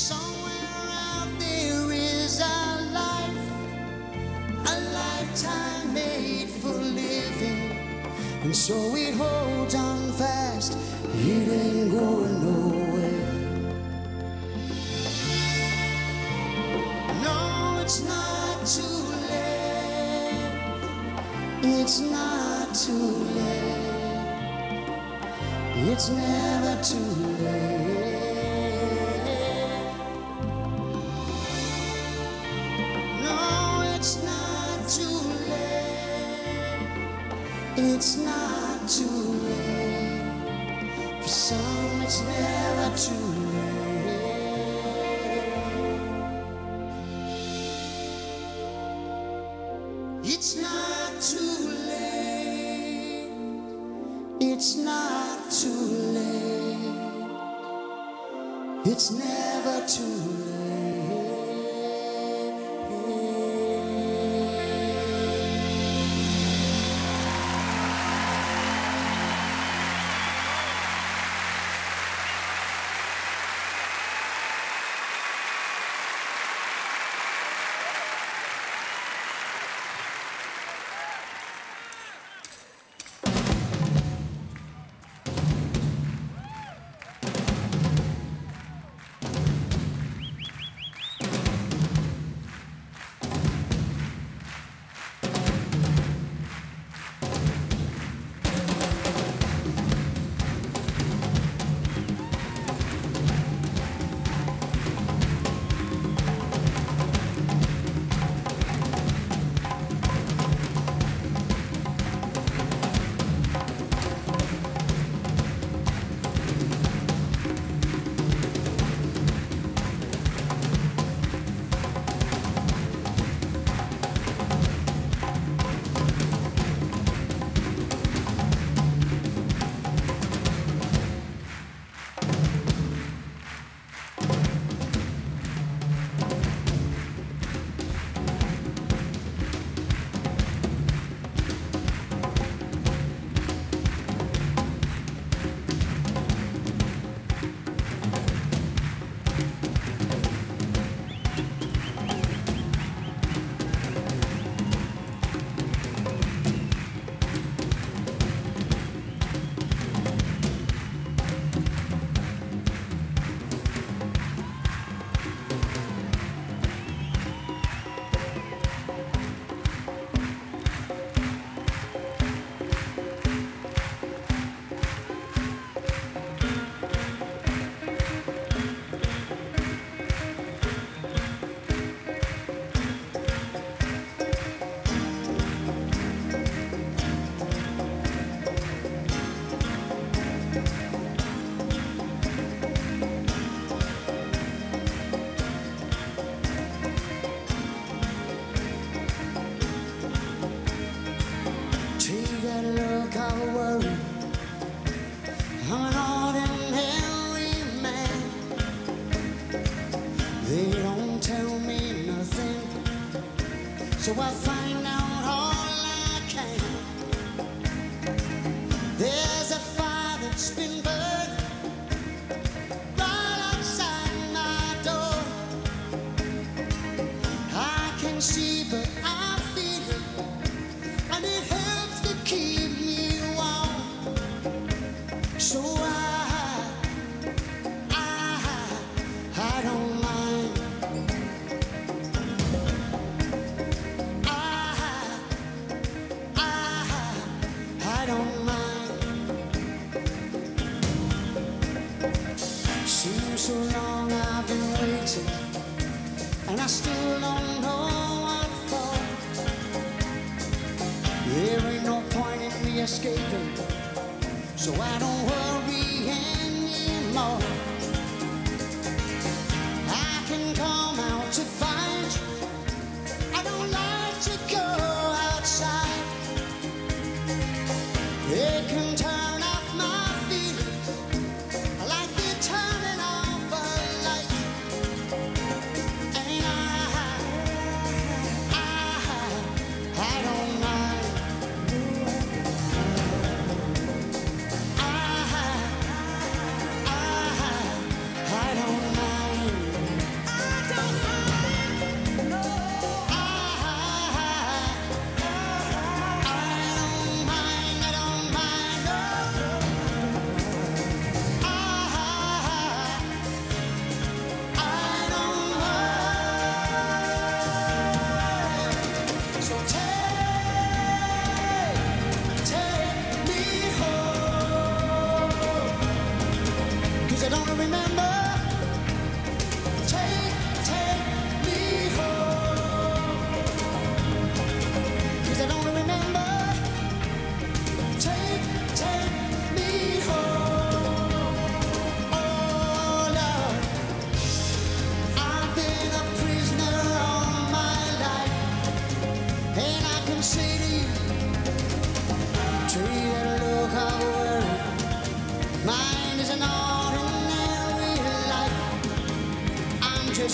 it's never too late. it's never too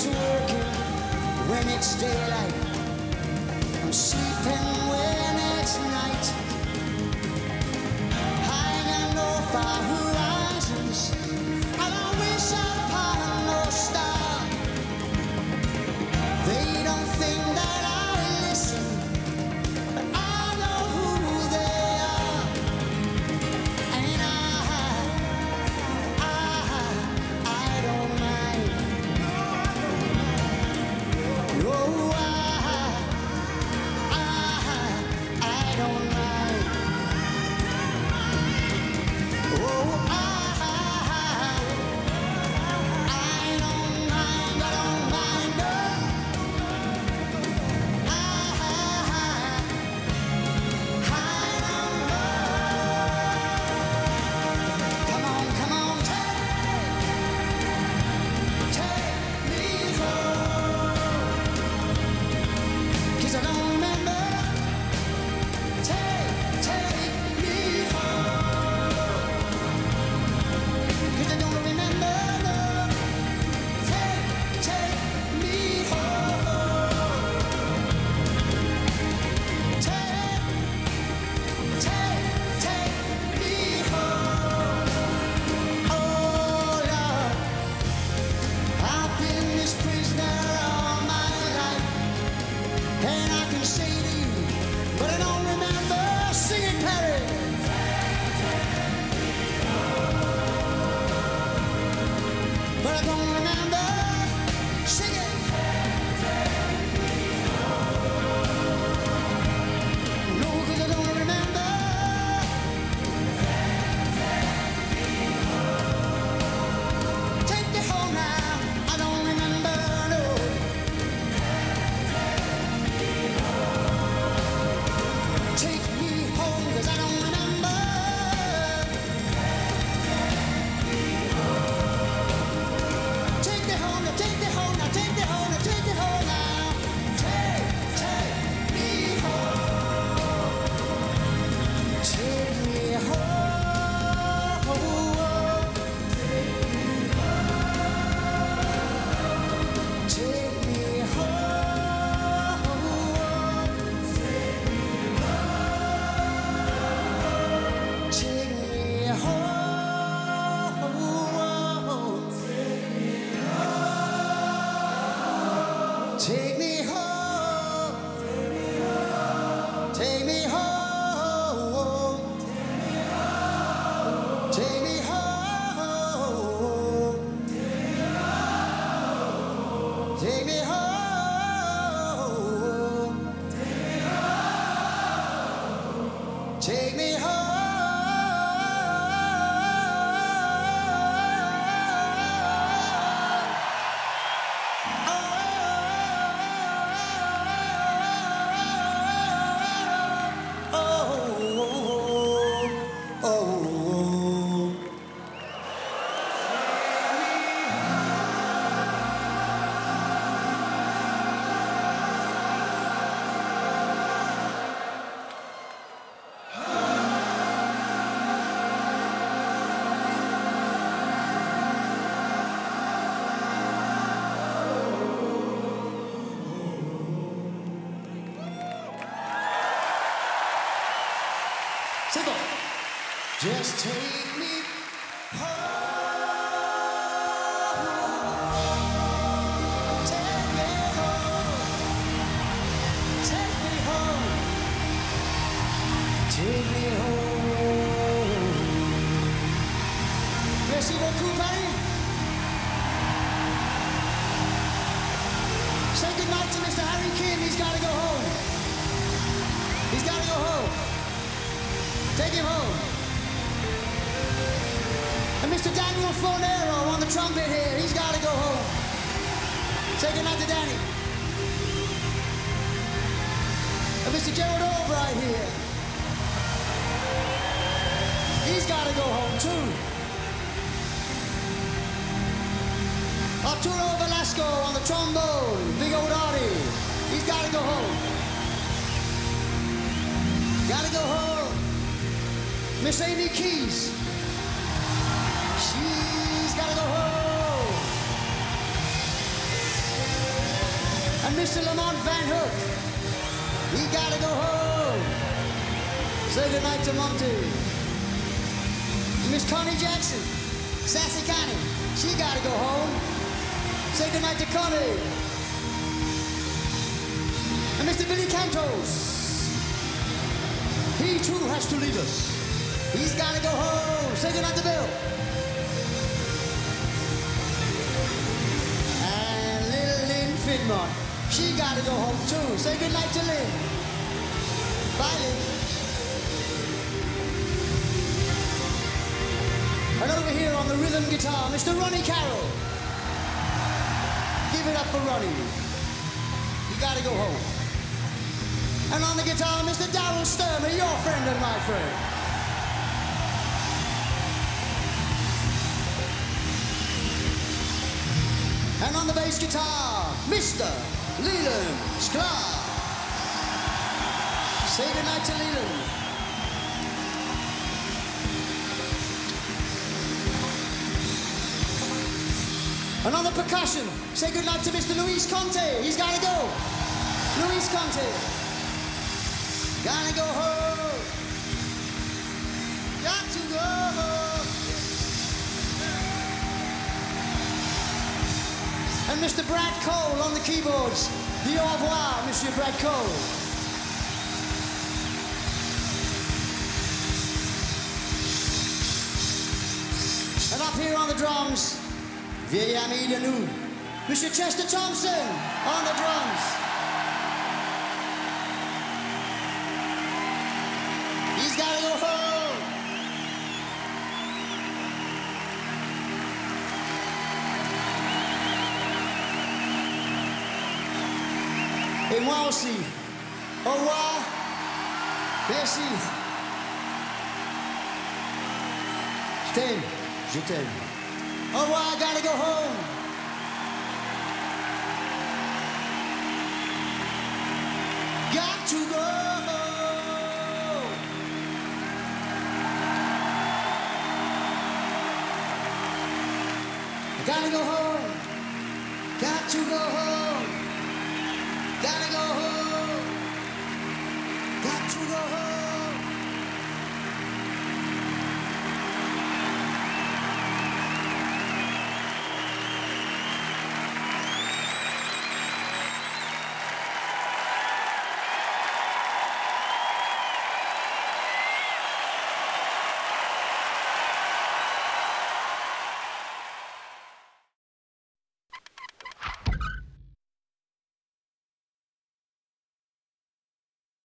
working when it's daylight. Merci beaucoup, Paris. Say goodnight to Mr. Harry Kim. He's got to go home. He's got to go home. Take him home. And Mr. Daniel Fornero on the trumpet here. He's got to go home. Say goodnight to Danny. And Mr. Gerald Albright here. He's got to go home too. Arturo Velasco on the trombone. Big old Artie. He's got to go home. Gotta go home. Miss Amy Keys. She's gotta go home. And Mr. Lamont Van Hook. He gotta go home. Say goodnight to Monty. Miss Connie Jackson. Sassy Connie. She gotta go home. Say goodnight to Connie. And Mr. Billy Cantos. He too has to leave us. He's gotta go home. Say goodnight to Bill. And little Lynn Fiddmont. She gotta go home too. Say goodnight to Lynn. Bye, Lynn. And over here on the rhythm guitar, Mr. Ronnie Caryl. Give it up for Ronnie. You gotta go home. And on the guitar, Mr. Daryl Stuermer, your friend and my friend. And on the bass guitar, Mr. Leland Sklar. Say goodnight to Leland. The percussion, say good goodnight to Mr. Luis Conte. He's gotta go. Luis Conte. Gotta go home. Got to go home. And Mr. Brad Cole on the keyboards. The au revoir, Monsieur Brad Cole. And up here on the drums, vieil ami de nous, Monsieur Chester Thompson on the drums. He's got to go home. Et moi aussi. Au revoir. Merci. Je t'aime. Je t'aime. Oh, Revoir, I gotta go home. Got to go. I gotta go home. Got to go home. Gotta go home. Got to go home.